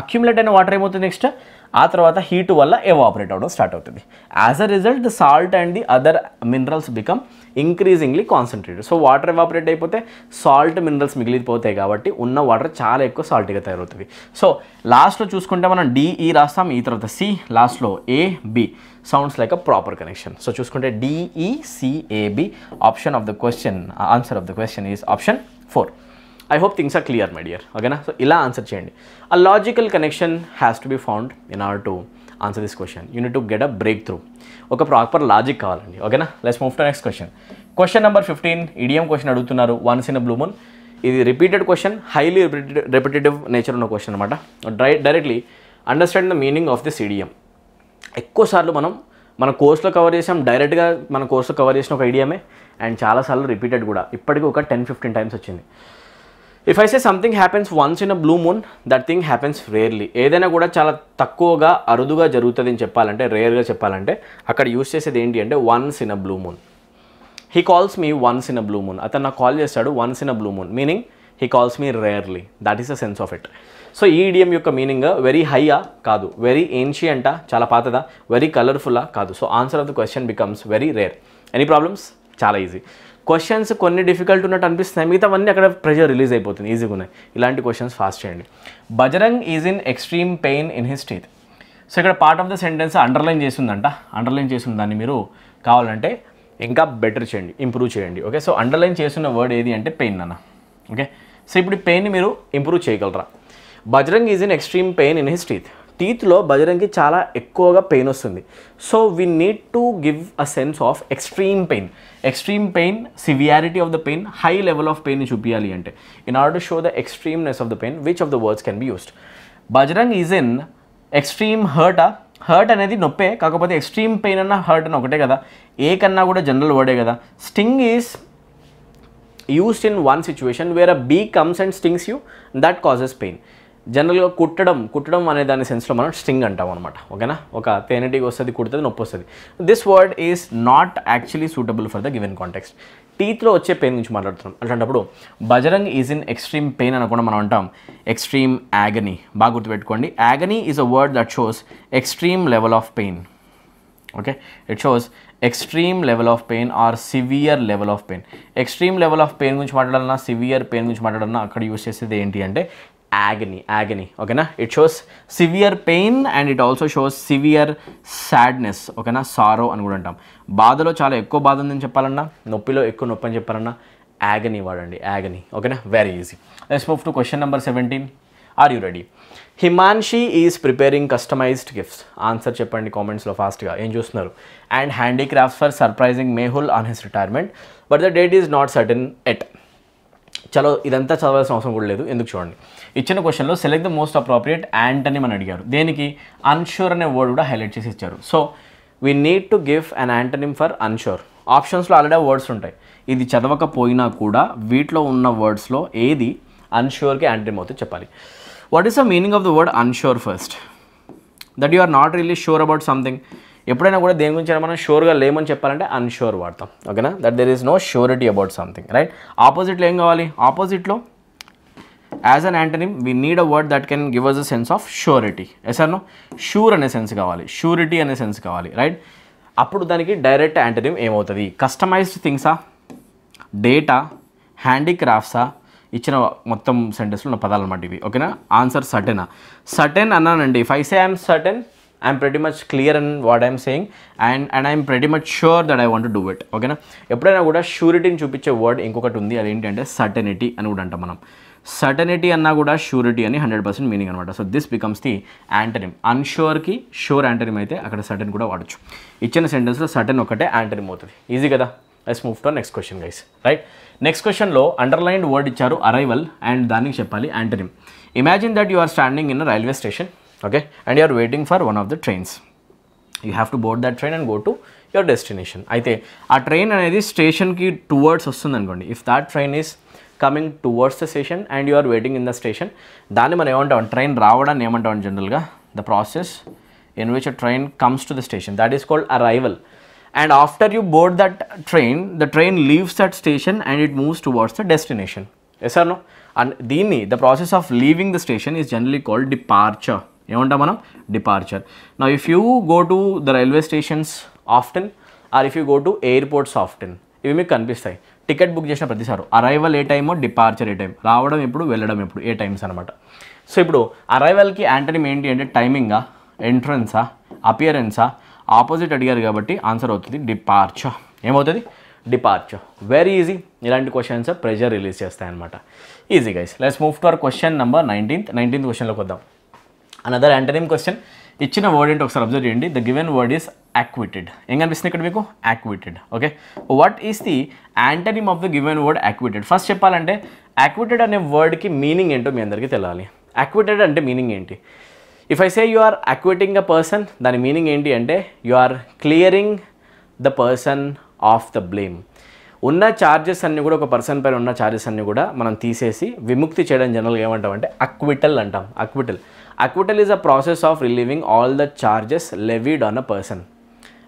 accumulate అయిన వాటర్ ఏమవుతుంది నెక్స్ట్ ఆ తర్వాత హీట్ వల్ల ఎవాపరేట్ అవడం స్టార్ట్ అవుతుంది. As a result the salt and the other minerals become increasingly concentrated so water evaporate అయిపోతే salt minerals మిగిలిపోతాయి కాబట్టి ఉన్న వాటర్ చాలా ఎక్కువ సాల్ట్గా తయారవుతుంది. సో లాస్ట్లో చూసుకుంటే మనం డిఈ e రాస్తాం. ఈ తర్వాత సి లాస్ట్లో A B sounds like a proper connection so చూసుకుంటే D E C A B option of the question answer of the question is option four I hope things are clear my dear ఓకేనా so ఇలా answer చేయండి ఆ logical connection has to be found in or to answer this question you need to get a breakthrough ఒక proper logic కావాలండి. ఓకేనా let's move to next question question number fifteen idiom question అడుగుతున్నారు once in blue moon ఇది repeated question highly repetitive nature ఉన్న question అనమాట die directly understand the meaning of this idiom ఎక్కువసార్లు మనం మన కోర్సులో కవర్ చేసాం డైరెక్ట్గా మన కోర్సులో కవర్ చేసిన ఒక ఐడియామే అండ్ చాలాసార్లు రిపీటెడ్ కూడా. ఇప్పటికీ ఒక టెన్ ఫిఫ్టీన్ టైమ్స్ వచ్చింది. If I say something happens once in a blue moon that thing happens rarely ఏదైనా కూడా చాలా తక్కువగా అరుదుగా జరుగుతుంది అని చెప్పాలంటే రేర్గా చెప్పాలంటే అక్కడ యూస్ చేసేది ఏంటి అంటే once in a blue moon he calls me once in a blue moon అతను నాకు కాల్ చేస్తాడు once in a blue moon meaning he calls me rarely that is a sense of it so ఈ idiom యొక్క meaning very హైయా కాదు. Very ఏన్షియంటా చాలా పాతదా? Very కలర్ఫుల్లా కాదు. So answer of the question becomes very rare any problems చాలా easy questions కొన్ని difficult ఉన్నట్టు అనిపిస్తున్నాయి. మిగతావన్నీ అక్కడ ప్రెషర్ రిలీజ్ అయిపోతుంది. ఈజీగా ఉన్నాయి ఇలాంటి క్వశ్చన్స్ ఫాస్ట్ చేయండి. Bajrang is in extreme pain in his teeth so ఇక్కడ part of the sentence underline చేసిందంట అండర్లైన్ చేసిన దాన్ని మీరు కావాలంటే ఇంకా బెటర్ చేయండి. ఇంప్రూవ్ చేయండి. ఓకే సో అండర్లైన్ చేస్తున్న వర్డ్ ఏది అంటే పెయిన్ అన్న ఓకే సో ఇప్పుడు ఈ పెయిన్ని మీరు ఇంప్రూవ్ చేయగలరా? Bajrang is in extreme pain in his teeth టీత్లో Bajrangi చాలా ఎక్కువగా పెయిన్ వస్తుంది. So we need to give a sense of extreme pain extreme pain severity of the pain high level of pain చూపించాలి అంటే. In order to show the extremeness of the pain which of the words can be used Bajrang is in extreme హర్టా hurt అనేది నొప్పే కాకపోతే extreme pain అన్న hurt అని ఒకటే కదా. ఏ కన్నా కూడా జనరల్ వర్డే కదా. Sting is used in one situation where a bee comes and stings you that causes pain జనరల్గా కుట్టడం కుట్టడం అనే దాని సెన్స్లో మనం స్టింగ్ అంటాం అనమాట ఓకేనా? ఒక తేనెటీగ వస్తుంది కుడుతుంది నొప్పి వస్తుంది. This word is not actually suitable for the given context టీత్లో వచ్చే పెయిన్ గురించి మాట్లాడుతున్నాం. అలాంటప్పుడు Bajrang is in extreme pain అనకుండా మనం అంటాం ఎక్స్ట్రీమ్ యాగనీ బాగా గుర్తుపెట్టుకోండి. Agony is a word that shows extreme level of pain okay it shows extreme level of pain or severe level of pain extreme level of pain గురించి మాట్లాడాలన్నా severe pain గురించి మాట్లాడాలన్నా అక్కడ యూస్ చేసేది ఏంటి అంటే యాగనీ యాగనీ ఓకేనా it shows severe pain and it also shows severe sadness ఓకేనా సారో అని కూడా అంటాం. బాధలో చాలా ఎక్కువ బాధ ఉందని చెప్పాలన్నా నొప్పిలో ఎక్కువ నొప్పి అని చెప్పాలన్నా యాగనీ వాడండి యాగనీ ఓకేనా very easy let's move to question number seventeen are you ready Himanshi is preparing customized gifts answer చెప్పండి కామెంట్స్లో ఫాస్ట్గా ఏం చూస్తున్నారు? And handicrafts for surprising Mehul on his retirement but the date is not certain yet చలో ఇదంతా చదవాల్సిన అవసరం కూడా లేదు. ఎందుకు చూడండి. ఇచ్చిన క్వశ్చన్లో select the most appropriate ant అని మనం అడిగారు. దేనికి? అన్ష్యూర్ అనే వర్డ్ కూడా హైలైట్ చేసి ఇచ్చారు. So we need to give an antonym for unsure ఆప్షన్స్లో ఆల్రెడీ వర్డ్స్ ఉంటాయి. ఇది చదవకపోయినా కూడా వీటిలో ఉన్న వర్డ్స్లో ఏది అన్షూర్కి యాంటనిమ్ అవుతుంది చెప్పాలి. What is the meaning of the word unsure first that you are not really sure about something ఎప్పుడైనా కూడా దేని గురించి మనం షూర్గా లేమని చెప్పాలంటే అన్షూర్ వాడతాం. ఓకేనా that there is no surety about something right ఆపోజిట్లో ఏం కావాలి? ఆపోజిట్లో as an antonym we need a word that can give us a sense of surety yes no sure అనే సెన్స్ కావాలి. షూరిటీ అనే సెన్స్ కావాలి రైట్ అప్పుడు దానికి డైరెక్ట్ యాంటనిమ్ ఏమవుతుంది? కస్టమైజ్డ్ థింగ్సా డేటా హ్యాండీక్రాఫ్ట్సా ఇచ్చిన మొత్తం సెంటెన్స్లో ఉన్న పదాలు అన్నమాట ఇవి. ఓకేనా ఆన్సర్ సటెనా? సటెన్ అన్నానండి. Five say I'm certain I'm pretty much clear and what I'm saying and and I'm pretty much sure that I want do it ఓకేనా ఎప్పుడైనా కూడా షూరిటీని చూపించే వర్డ్ ఇంకొకటి ఉంది అదేంటంటే సర్టనిటీ అని కూడా అంటాం మనం. సర్టనిటీ అన్నా కూడా షూరిటీ అని హండ్రెడ్ పర్సెంట్ మీనింగ్ అనమాట so this becomes the antonym అన్షూర్కి sure antonym అయితే అక్కడ సర్టన్ కూడా వాడచ్చు. ఇచ్చిన సెంటెన్స్లో సర్టన్ ఒకటే యాంటనిమ్ అవుతుంది. ఈజీ కదా? Let's move to next question guys right next క్వశ్చన్లో అండర్లైన్డ్ వర్డ్ ఇచ్చారు అరైవల్ అండ్ దానికి చెప్పాలి antonym imagine that you are standing in railway station okay and you are waiting for one of the trains you have to board that train and go to your destination అయితే ఆ train అనేది స్టేషన్కి towards వస్తుంది అనుకోండి if that train is coming towards the station and you are waiting in the station దాన్ని మనం ఏమంటాం? Train రావడాన్ని ఏమంటాం జనరల్గా the process in which a train comes to the station that is called arrival and after you board that train the train leaves that station and it moves towards the destination yes or no and దీన్ని the process of leaving the station is generally called departure ఏమంటాం మనం? Departure నా if you go to the railway stations often or if you go to airports often ఇవి మీకు కనిపిస్తాయి. Ticket book చేసిన ప్రతిసారి. Arrival ఏ టైమో డిపార్చర్ ఏ టైం రావడం ఎప్పుడు వెళ్ళడం ఎప్పుడు ఏ టైమ్స్ అనమాట సో ఇప్పుడు అరైవల్కి యాంటనీ ఏంటి అంటే టైమింగా ఎంట్రన్సా అపియరెన్సా ఆపోజిట్ అడిగారు కాబట్టి ఆన్సర్ అవుతుంది డిపార్చర్ ఏమవుతుంది? డిపార్చర్ వెరీ ఈజీ ఇలాంటి questions pressure release చేస్తాయన్నమాట. Easy guys let's move to our question number nineteenth nineteenth క్వశ్చన్లోకి వద్దాం. అనదర్ యాంటనిమ్ క్వశ్చన్ ఇచ్చిన వర్డ్ ఏంటి? ఒకసారి అబ్జర్వ్ చేయండి. The given word is acquitted ఏం కనిపిస్తుంది ఇక్కడ మీకు? Acquitted okay what is the antonym of the given word acquitted first చెప్పాలంటే యాక్విటెడ్ అనే వర్డ్కి మీనింగ్ ఏంటో మీ అందరికీ తెలియాలి యాక్విటెడ్ అంటే మీనింగ్ ఏంటి? If I say you are acquitting a person దాని మీనింగ్ ఏంటి అంటే you are clearing the person of the blame ఉన్న ఛార్జెస్ అన్నీ కూడా ఒక పర్సన్ పైన ఉన్న ఛార్జెస్ అన్నీ కూడా మనం తీసేసి విముక్తి చేయడం జనరల్గా ఏమంటాం అంటే అక్విటల్ అంటాం. Acquittal acquittal is a process of relieving all the charges levied on a person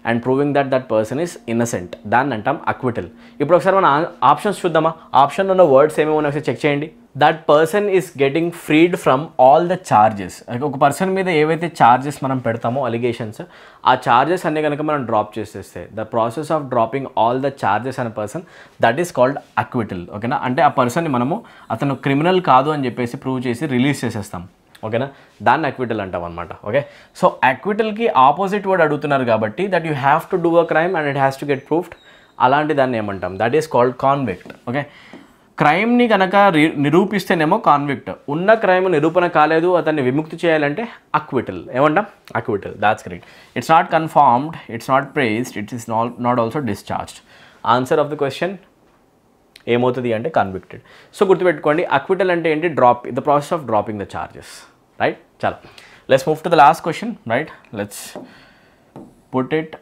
and proving that that person is innocent దాన్ని అంటాం అక్విటల్ ఇప్పుడు ఒకసారి మన ఆప్షన్స్ చూద్దామా? ఆప్షన్ ఉన్న వర్డ్స్ ఏమేమో ఒకసారి చెక్ చేయండి. That person is getting freed from all the charges ఒక పర్సన్ మీద ఏవైతే ఛార్జెస్ మనం పెడతామో అలిగేషన్స్ ఆ ఛార్జెస్ అన్ని కనుక మనం డ్రాప్ చేసేస్తే the process of dropping all the charges అనే person that is called acquittal ఓకేనా అంటే ఆ పర్సన్ని మనము అతను క్రిమినల్ కాదు అని చెప్పేసి ప్రూవ్ చేసి రిలీజ్ చేసేస్తాం. ఓకేనా? దాన్ని అక్విటల్ అంటాం అనమాట ఓకే? సో అక్విటల్కి ఆపోజిట్ వర్డ్ అడుగుతున్నారు కాబట్టి that you have to do a crime and it has to get proofed అలాంటి దాన్ని ఏమంటాం? That is called convict okay? క్రైమ్ని కనుక రి- నిరూపిస్తేనేమో కాన్విక్ట్ ఉన్న క్రైమ్ నిరూపణ కాలేదు అతన్ని విముక్తి చేయాలంటే అక్విటల్ ఏమంటాం? Acquittal that's great it's not confirmed it's not praised it's is not not also discharged answer of the question ఏమవుతుంది అంటే కన్విక్టెడ్ సో గుర్తుపెట్టుకోండి అక్విటల్ అంటే ఏంటి? Drop the process of dropping the charges right చాలా let's move to the last question right let's put it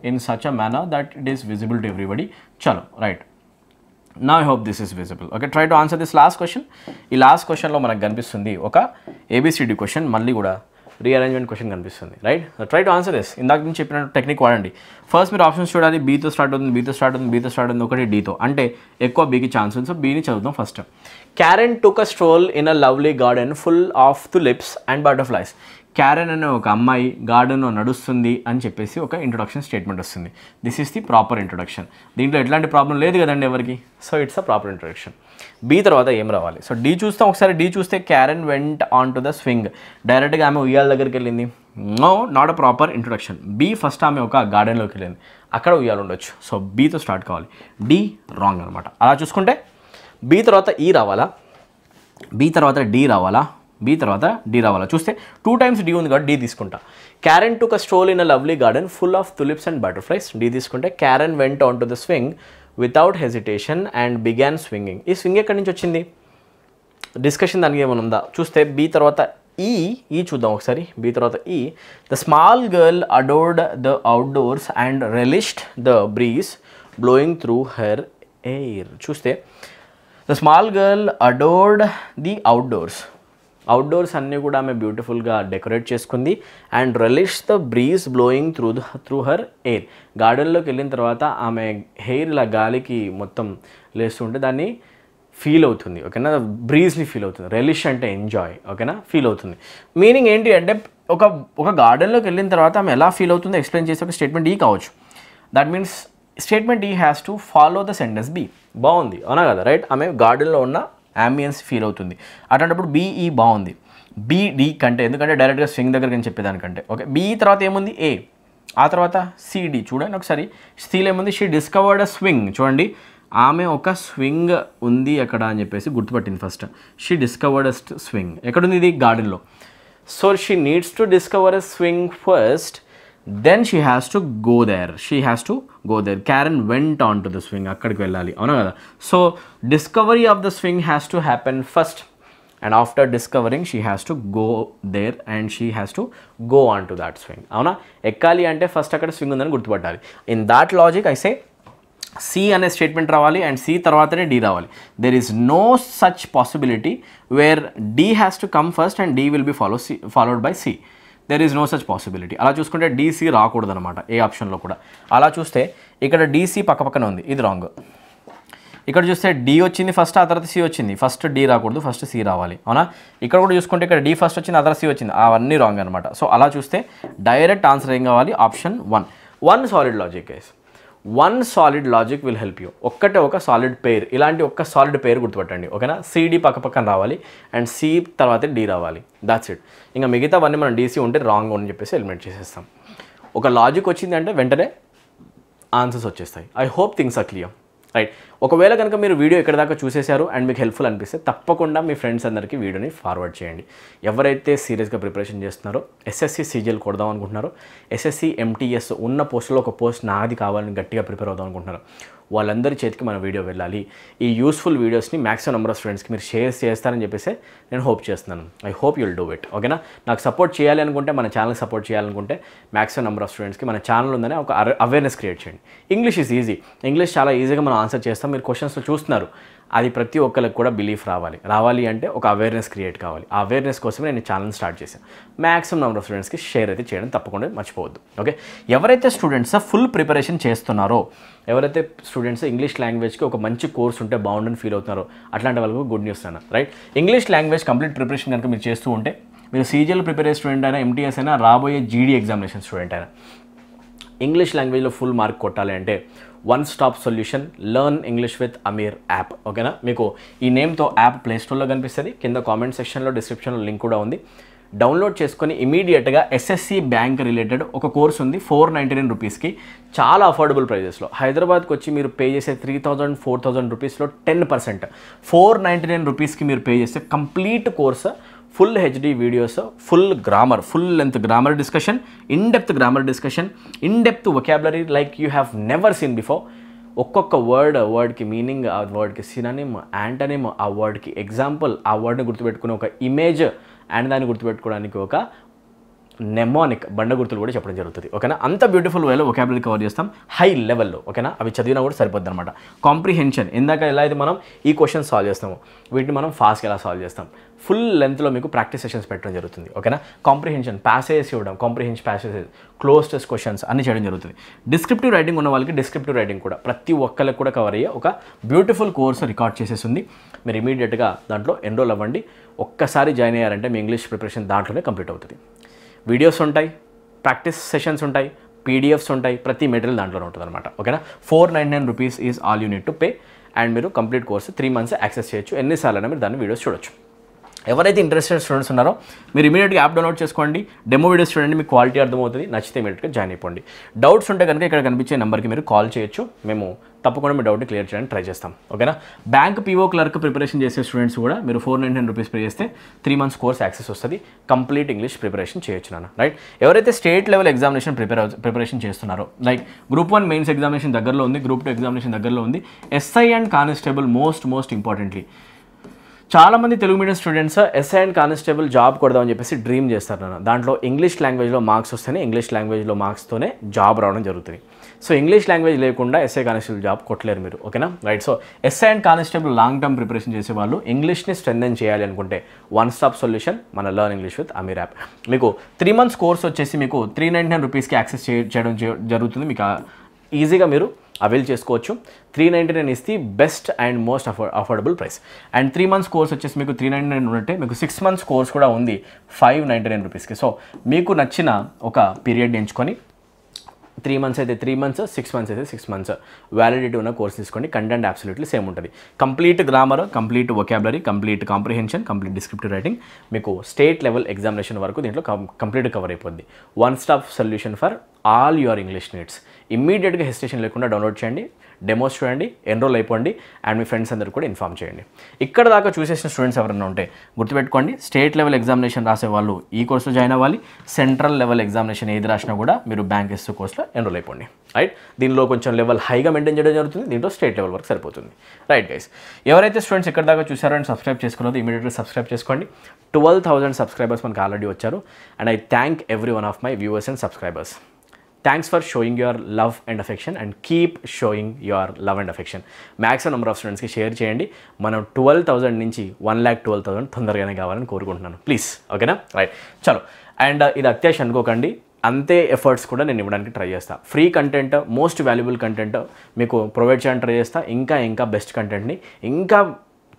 in such a manner that it is visible to everybody చలో right నా I hope this is visible okay try to answer this last question ఈ last క్వశ్చన్లో మనకు కనిపిస్తుంది ఒక A B C D question మళ్ళీ కూడా rearrangement question కనిపిస్తుంది right try to answer this ఇందాక నుంచి చెప్పిన టెక్నిక్ వాడండి. ఫస్ట్ మీరు ఆప్షన్స్ చూడాలి. బీతో స్టార్ట్ అవుతుంది బీతో స్టార్ట్ అవుతుంది బీతో స్టార్ట్ అవుతుంది ఒకటి డీతో అంటే ఎక్కువ బీకి ఛాన్స్ ఉంది సో బీని చదువుతాం first Karen took a stroll in a lovely garden full of tulips and butterflies Karen అనే ఒక అమ్మాయి గార్డెన్లో నడుస్తుంది అని చెప్పేసి ఒక ఇంట్రొడక్షన్ స్టేట్మెంట్ వస్తుంది. This is the proper introduction దీంట్లో ఎట్లాంటి ప్రాబ్లం లేదు కదండి ఎవరికి? So it's a proper introduction B తర్వాత ఏం రావాలి? సో డి చూస్తాం ఒకసారి. డి చూస్తే Karen went on to the swing డైరెక్ట్గా ఆమె ఉయ్యాల దగ్గరికి వెళ్ళింది. No not a proper introduction B first ఆమె ఒక గార్డెన్లోకి వెళ్ళింది. అక్కడ ఉయ్యాలు ఉండొచ్చు. సో బీతో స్టార్ట్ కావాలి. డి రాంగ్ అనమాట అలా చూసుకుంటే బి తర్వాత ఈ రావాలా? బి తర్వాత డి రావాలా? బి తర్వాత డి రావాలా? చూస్తే టూ టైమ్స్ డి ఉంది కాబట్టి డి తీసుకుంటా. Karen took a stroll in a lovely garden full of tulips and butterflies D తీసుకుంటే Karen went on to the swing without hesitation and began swinging ఈ swing ఎక్కడి నుంచి వచ్చింది? డిస్కషన్ దానికి ఏమైనా ఉందా? చూస్తే బి తర్వాత ఈ ఈ చూద్దాం ఒకసారి. బి తర్వాత E the small girl adored the outdoors and relished the breeze blowing through her hair చూస్తే the small girl adored the outdoors outdoors అన్నీ కూడా ఆమె బ్యూటిఫుల్గా డెకరేట్ చేసుకుంది and relish the breeze blowing through the through her hair గార్డెన్లోకి వెళ్ళిన తర్వాత ఆమె hair ఇలా గాలికి మొత్తం లేస్తుంటే దాన్ని ఫీల్ అవుతుంది ఓకేనా బ్రీజ్ని ఫీల్ అవుతుంది. రెలిష్ అంటే ఎంజాయ్ ఓకేనా ఫీల్ అవుతుంది. మీనింగ్ ఏంటి అంటే ఒక ఒక గార్డెన్లోకి వెళ్ళిన తర్వాత ఆమె ఎలా ఫీల్ అవుతుందో ఎక్స్ప్లెయిన్ చేసే ఒక స్టేట్మెంట్ ఈ కావచ్చు. That means statement E has to follow the sentence B బాగుంది. అవునా కదా? రైట్ ఆమె గార్డెన్లో ఉన్న అంబియన్స్ ఫీల్ అవుతుంది. అట్లాంటప్పుడు బీఈ e బాగుంది. బీడి కంటే ఎందుకంటే డైరెక్ట్గా స్వింగ్ దగ్గర అని చెప్పేదానికంటే. ఓకే బీఈ e తర్వాత ఏముంది? ఏ ఆ తర్వాత సిడి చూడండి ఒకసారి. స్టీల్ ఏముంది? షీ డిస్కవర్డ్ అ స్వింగ్ చూడండి. ఆమె ఒక స్వింగ్ ఉంది అక్కడ అని చెప్పేసి గుర్తుపట్టింది first she discovered a swing ఎక్కడుంది ఇది? గార్డెన్లో. So she needs to discover a swing first then she has to go there she has to go there Karen went on to the swing అక్కడికి వెళ్ళాలి. అవునా కదా? So discovery of the swing has to happen first and after discovering she has to go there and she has to go on to that swing అవునా? ఎక్కాలి అంటే first అక్కడ swing ఉందని గుర్తుపట్టాలి. In that logic I say C అనే statement రావాలి and C తర్వాతనే D రావాలి. There is no such possibility where D has to come first and D will be follow C followed by C there is no such possibility అలా చూసుకుంటే DC రాకూడదు అనమాట ఏ ఆప్షన్లో కూడా. అలా చూస్తే ఇక్కడ డీసీ పక్కపక్కన ఉంది ఇది రాంగ్ ఇక్కడ చూస్తే డి వచ్చింది ఫస్ట్ ఆ తర్వాత సి వచ్చింది. ఫస్ట్ డి రాకూడదు ఫస్ట్ సి రావాలి. అవునా? ఇక్కడ కూడా చూసుకుంటే ఇక్కడ డి ఫస్ట్ వచ్చింది ఆ తర్వాత సి వచ్చింది. అవన్నీ రాంగ్ అనమాట సో అలా చూస్తే డైరెక్ట్ ఆన్సర్ ఏం కావాలి? Option one one solid logic guys one solid logic will help you ఒక్కటే ఒక సాలిడ్ పేర్ ఇలాంటి ఒక్క సాలిడ్ పేరు గుర్తుపెట్టండి. ఓకేనా? సిడి పక్క పక్కన రావాలి. అండ్ సి తర్వాత డి రావాలి. దాట్స్ ఇట్ ఇంకా మిగతావన్నీ మనం డీసీ ఉంటే రాంగ్ అని చెప్పేసి ఎలిమినేట్ చేసేస్తాం. ఒక లాజిక్ వచ్చింది అంటే వెంటనే ఆన్సర్స్ వచ్చేస్తాయి. I hope things are clear right ఒకవేళ కనుక మీరు వీడియో ఎక్కడ దాకా చూసేశారు అండ్ మీకు హెల్ప్ఫుల్ అనిపిస్తే తప్పకుండా మీ ఫ్రెండ్స్ అందరికీ వీడియోని ఫార్వర్డ్ చేయండి. ఎవరైతే సీరియస్గా ప్రిపరేషన్ చేస్తున్నారో ఎస్ఎస్సి సీజీఎల్ కొడదాం అనుకుంటున్నారో ఎస్ఎస్సి ఎంటీఎస్ ఉన్న పోస్టులో ఒక పోస్ట్ నాది కావాలని గట్టిగా ప్రిపేర్ అవుదాం అనుకుంటున్నారు వాళ్ళందరి చేతికి మన వీడియో వెళ్ళాలి. ఈ యూస్ఫుల్ వీడియోస్ని మ్యాక్సిమం నెంబర్ ఆఫ్ స్టూడెంట్స్కి మీరు షేర్ చేస్తారని చెప్పేసి నేను హోప్ చేస్తున్నాను. I hope you'll do it ఓకేనా నాకు సపోర్ట్ చేయాలి అనుకుంటే మన ఛానల్ సపోర్ట్ చేయాలనుకుంటే మ్యాక్సిమం నెంబర్ ఆఫ్ స్టూడెంట్స్కి మన ఛానల్ ఉందని ఒక అవేర్నెస్ క్రియేట్ చేయండి. ఇంగ్లీష్ ఈజ్ ఈజీ ఇంగ్లీష్ చాలా ఈజీగా మనం ఆన్సర్ చేస్తాం. మీరు క్వశ్చన్స్లో చూస్తున్నారు. అది ప్రతి ఒక్కరికి కూడా బిలీఫ్ రావాలి. రావాలి అంటే ఒక అవేర్నెస్ క్రియేట్ కావాలి. ఆ అవేర్నెస్ కోసమే నేను ఛానల్ స్టార్ట్ చేశాను. మ్యాక్సిమం నెంబర్ ఆఫ్ స్టూడెంట్స్కి షేర్ అయితే చేయడం తప్పకుండా మర్చిపోవద్దు. ఓకే ఎవరైతే స్టూడెంట్స్ ఫుల్ ప్రిపరేషన్ చేస్తున్నారో ఎవరైతే స్టూడెంట్స్ ఇంగ్లీష్ లాంగ్వేజ్కి ఒక మంచి కోర్స్ ఉంటే బాగుండని ఫీల్ అవుతున్నారో అట్లాంటి వాళ్ళకు గుడ్ న్యూస్ అన్న right English language complete preparation కనుక మీరు చేస్తూ ఉంటే మీరు సీజీఎల్ ప్రిపేర్ అయ్యే స్టూడెంట్ అయినా ఎంటీఎస్ అయినా రాబోయే జీడీ ఎగ్జామినేషన్ స్టూడెంట్ అయినా ఇంగ్లీష్ లాంగ్వేజ్లో ఫుల్ మార్క్ కొట్టాలి అంటే one stop solution learn English with Aamir app ఓకేనా మీకు ఈ నేమ్తో యాప్ ప్లేస్టోర్లో కనిపిస్తుంది. కింద కామెంట్ సెక్షన్లో డిస్క్రిప్షన్లో లింక్ కూడా ఉంది. డౌన్లోడ్ చేసుకొని ఇమీడియట్గా ఎస్ఎస్సి బ్యాంక్ రిలేటెడ్ ఒక కోర్స్ ఉంది ఫోర్ నైంటీ నైన్ రూపీస్కి చాలా అఫోర్డబుల్ ప్రైజెస్లో హైదరాబాద్కి వచ్చి మీరు పే చేసే త్రీ థౌజండ్ ఫోర్ థౌజండ్ రూపీస్లో ten percent four ninety nine రూపీస్కి మీరు పే చేస్తే complete course full HD videos full grammar full length grammar discussion in depth grammar discussion in depth vocabulary like you have never seen before ఒక్కొక్క word వర్డ్కి meaning ఆ వర్డ్కి synonym antonym ఆ వర్డ్కి example ఆ వర్డ్ని గుర్తుపెట్టుకుని ఒక ఇమేజ్ అండ్ దాన్ని గుర్తుపెట్టుకోవడానికి ఒక నెమోనిక్ బండ గుర్తులు కూడా చెప్పడం జరుగుతుంది. ఓకేనా? అంత బ్యూటిఫుల్ వేలో ఒకాబులరీ కవర్ చేస్తాం. హై లెవెల్లో ఓకేనా? అవి చదివినా కూడా సరిపోద్ది అనమాట కాంప్రిహెన్షన్ ఇందాక ఎలా అయితే మనం ఈ క్వశ్చన్ సాల్వ్ చేస్తామో వీటిని మనం ఫాస్ట్గా ఎలా సాల్వ్ చేస్తాం? ఫుల్ లెంత్లో మీకు ప్రాక్టీస్ సెషన్స్ పెట్టడం జరుగుతుంది ఓకేనా? కాంప్రిహెన్షన్ ప్యాసేజెస్ ఇవ్వడం comprehension passages cloze test questions అన్ని చేయడం జరుగుతుంది. డిస్క్రిప్టివ్ రైటింగ్ ఉన్న వాళ్ళకి డిస్క్రిప్టివ్ రైటింగ్ కూడా ప్రతి ఒక్కరికి కూడా కవర్ అయ్యే ఒక బ్యూటిఫుల్ కోర్స్ రికార్డ్ చేసేసింది మీరు ఇమీడియట్గా దాంట్లో ఎన్రోల్ అవ్వండి. ఒక్కసారి జాయిన్ అయ్యారంటే మీ ఇంగ్లీష్ ప్రిపరేషన్ దాంట్లోనే కంప్లీట్ అవుతుంది. వీడియోస్ ఉంటాయి ప్రాక్టీస్ సెషన్స్ ఉంటాయి పీడిఎఫ్స్ ఉంటాయి ప్రతి మెటీరియల్ దాంట్లో ఉంటుంది అనమాట ఓకేనా four nine nine rupees is all you need to pay and మీరు complete course three months access చేయొచ్చు. ఎన్నిసార్లు అయినా మీరు దాన్ని వీడియోస్ చూడొచ్చు. ఎవరైతే ఇంట్రెస్టెడ్ స్టూడెంట్స్ ఉన్నారో మీరు ఇమీడియట్గా యాప్ డౌన్లోడ్ చేసుకోండి. డెమో వీడియోస్ చూడండి మీకు క్వాలిటీ అర్థమవుతుంది. నచ్చితే ఇమీడియట్గా జాయిన్ అయిపోండి. డౌట్స్ ఉంటే కనుక ఇక్కడ కనిపించే నెంబర్కి మీరు కాల్ చేయొచ్చు. మేము తప్పకుండా మీ డౌట్ని క్లియర్ చేయడానికి ట్రై చేస్తాం. ఓకేనా బ్యాంక్ పీఓ క్లర్క్ ప్రిపరేషన్ చేసే స్టూడెంట్స్ కూడా మీరు ఫోర్ నైన్ రూపీస్ పే చేస్తే త్రీ మంత్స్ కోర్స్ యాక్సెస్ వస్తుంది. కంప్లీట్ ఇంగ్లీష్ ప్రిపరేషన్ చేయొచ్చు నాన్న. రైట్ ఎవరైతే state level examination prepare preparation చేస్తున్నారో like group one mains examination దగ్గరలో ఉంది గ్రూప్ టూ ఎగ్జామినేషన్ దగ్గరలో ఉంది. SI and constable most most importantly చాలామంది Telugu medium students SI and constable job కొడదామని చెప్పేసి డ్రీమ్ చేస్తారు నన్ను. దాంట్లో ఇంగ్లీష్ లాంగ్వేజ్లో మార్క్స్ వస్తేనే ఇంగ్లీష్ లాంగ్వేజ్లో మార్క్స్తోనే జాబ్ రావడం జరుగుతుంది. సో ఇంగ్లీష్ లాంగ్వేజ్ లేకుండా ఎస్ఐ కానిస్టేబుల్ జాబ్ కొట్టలేరు మీరు ఓకేనా? Right so SI and constable long term preparation చేసే వాళ్ళు ఇంగ్లీష్ని స్ట్రెంథెన్ చేయాలి అనుకుంటే వన్ స్టాప్ సొల్యూషన్ మన learn English with Aamir app మీకు త్రీ మంత్స్ కోర్స్ వచ్చేసి మీకు త్రీ నైంటీ నైన్ రూపీస్కి యాక్సెస్ చేయడం జరుగుతుంది. మీకు ఈజీగా మీరు అవైల్ చేసుకోవచ్చు. త్రీ నైంటీ నైన్ ఇస్తే best and most affor affordable price and three months course వచ్చేసి మీకు త్రీ నైంటీ నైన్ ఉంటే మీకు సిక్స్ మంత్స్ కోర్స్ కూడా ఉంది ఫైవ్ నైంటీ నైన్ రూపీస్కి సో మీకు నచ్చిన ఒక పీరియడ్ ఎంచుకొని త్రీ మంత్స్ అయితే త్రీ మంత్స్ సిక్స్ మంత్స్ అయితే సిక్స్ మంత్స్ వ్యాలిడిటీ ఉన్న కోర్స్ తీసుకోండి. కంటెంట్ అబ్సల్యూట్లీ సేమ్ ఉంటుంది. Complete grammar complete vocabulary complete comprehension complete descriptive writing మీకు స్టేట్ లెవెల్ ఎగ్జామినేషన్ వరకు దీంట్లో కంప్లీట్ కవర్ అయిపోద్ది. One stop solution for all your English needs ఇమ్మీడియట్గా hesitation లేకుండా డౌన్లోడ్ చేయండి డెమోస్ చూడండి ఎన్రోల్ అయిపోండి అండ్ మీ ఫ్రెండ్స్ అందరూ కూడా ఇన్ఫామ్ చేయండి. ఇక్కడ దాకా చూసేసిన స్టూడెంట్స్ ఎవరైనా ఉంటే గుర్తుపెట్టుకోండి స్టేట్ లెవెల్ ఎగ్జామినేషన్ రాసే వాళ్ళు ఈ కోర్సులో జాయిన్ అవ్వాలి సెంట్రల్ లెవెల్ ఎగ్జామినేషన్ ఏది రాసినా కూడా మీరు బ్యాంక్ ఎస్ కోర్సులో ఎన్రోల్ అయిపోండి. రైట్ దీనిలో కొంచెం లెవెల్ హైగా మెయింటైన్ చేయడం జరుగుతుంది దీంట్లో స్టేట్ లెవెల్ వరకు సరిపోతుంది. రైట్ గైస్ ఎవరైతే స్టూడెంట్స్ ఇక్కడ దాకా చూసారో అండ్ సబ్స్క్రైబ్ చేసుకున్నదో ఇమీడియట్గా సబ్స్క్రైబ్ చేసుకోండి. ట్వెల్వ్ థౌసండ్ సబ్స్క్రైబర్స్ మనకు ఆల్రెడీ వచ్చారు. And I thank every one of my viewers and subscribers thanks for showing your love and affection and keep showing your love and affection maximum number of స్టూడెంట్స్కి share చేయండి. మనం twelve thousand నుంచి one lakh twelve thousand తొందరగానే కావాలని కోరుకుంటున్నాను. Please ఓకేనా right చలో. And uh, ఇది అత్యాశ అనుకోకండి. అంతే ఎఫర్ట్స్ కూడా నేను ఇవ్వడానికి ట్రై చేస్తాను free content most valuable content మీకు ప్రొవైడ్ చేయడానికి ట్రై చేస్తా. ఇంకా ఇంకా బెస్ట్ కంటెంట్ని ఇంకా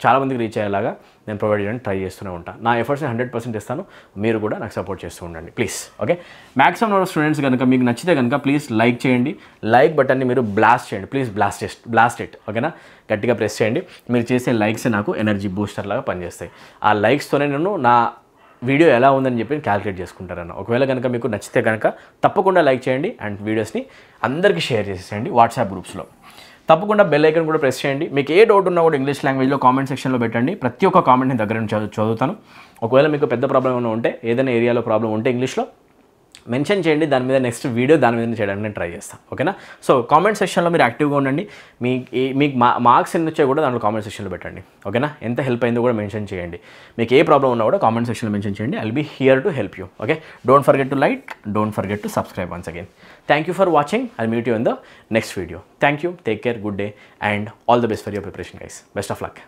చాలామందికి రీచ్ అయ్యేలాగా నేను ప్రొవైడ్ చేయడానికి ట్రై చేస్తూనే ఉంటాను నా ఎఫర్ట్స్ని హండ్రెడ్ పర్సెంట్ ఇస్తాను. మీరు కూడా నాకు సపోర్ట్ చేస్తూ ఉండండి. Please okay maximum number students కనుక మీకు నచ్చితే కనుక ప్లీజ్ లైక్ చేయండి. లైక్ బటన్ని మీరు బ్లాస్ట్ చేయండి. ప్లీజ్ బ్లాస్ట్ బ్లాస్ట్ ఇట్ ఓకేనా గట్టిగా ప్రెస్ చేయండి. మీరు చేసే లైక్స్ నాకు ఎనర్జీ బూస్టర్ లాగా పనిచేస్తాయి. ఆ లైక్స్తోనే నేను నా వీడియో ఎలా ఉందని చెప్పి క్యాలిక్యులేట్ చేసుకుంటారన్న ఒకవేళ కనుక మీకు నచ్చితే కనుక తప్పకుండా లైక్ చేయండి. అండ్ వీడియోస్ని అందరికీ షేర్ చేసేయండి వాట్సాప్ గ్రూప్స్లో తప్పకుండా బెల్ ఐకన్ కూడా ప్రెస్ చేయండి. మీకు ఏ డౌట్ ఉన్నా కూడా ఇంగ్లీష్ లాంగ్వేజ్లో కామెంట్ సెక్షన్లో పెట్టండి. ప్రతి ఒక్క కామెంట్ని దగ్గర నుంచి చదువుతాను. ఒకవేళ మీకు పెద్ద ప్రాబ్లం ఏమైనా ఉంటే ఏదైనా ఏరియాలో ప్రాబ్లం ఉంటే ఇంగ్లీష్లో మెన్షన్ చేయండి. దాని మీద నెక్స్ట్ వీడియో దాని మీద చేయడానికి నేను ట్రై చేస్తాను. ఓకేనా సో కామెంట్ సెక్షన్లో మీరు యాక్టివ్గా ఉండండి. మీ మీకు మా మార్క్స్ ఎన్ని వచ్చాయో కూడా దాంట్లో కామెంట్ సెక్షన్లో పెట్టండి. ఓకేనా ఎంత హెల్ప్ అయిందో కూడా మెన్షన్ చేయండి. మీకు ఏ ప్రాబ్లం ఉన్నా కూడా కామెంట్ సెక్షన్లో మెన్షన్ చేయండి. I'll be here to help you okay don't forget to like don't forget to subscribe once again Thank you for watching. I'll meet you in the next video. Thank you. Take care. Good day. And all the best for your preparation, guys. Best of luck.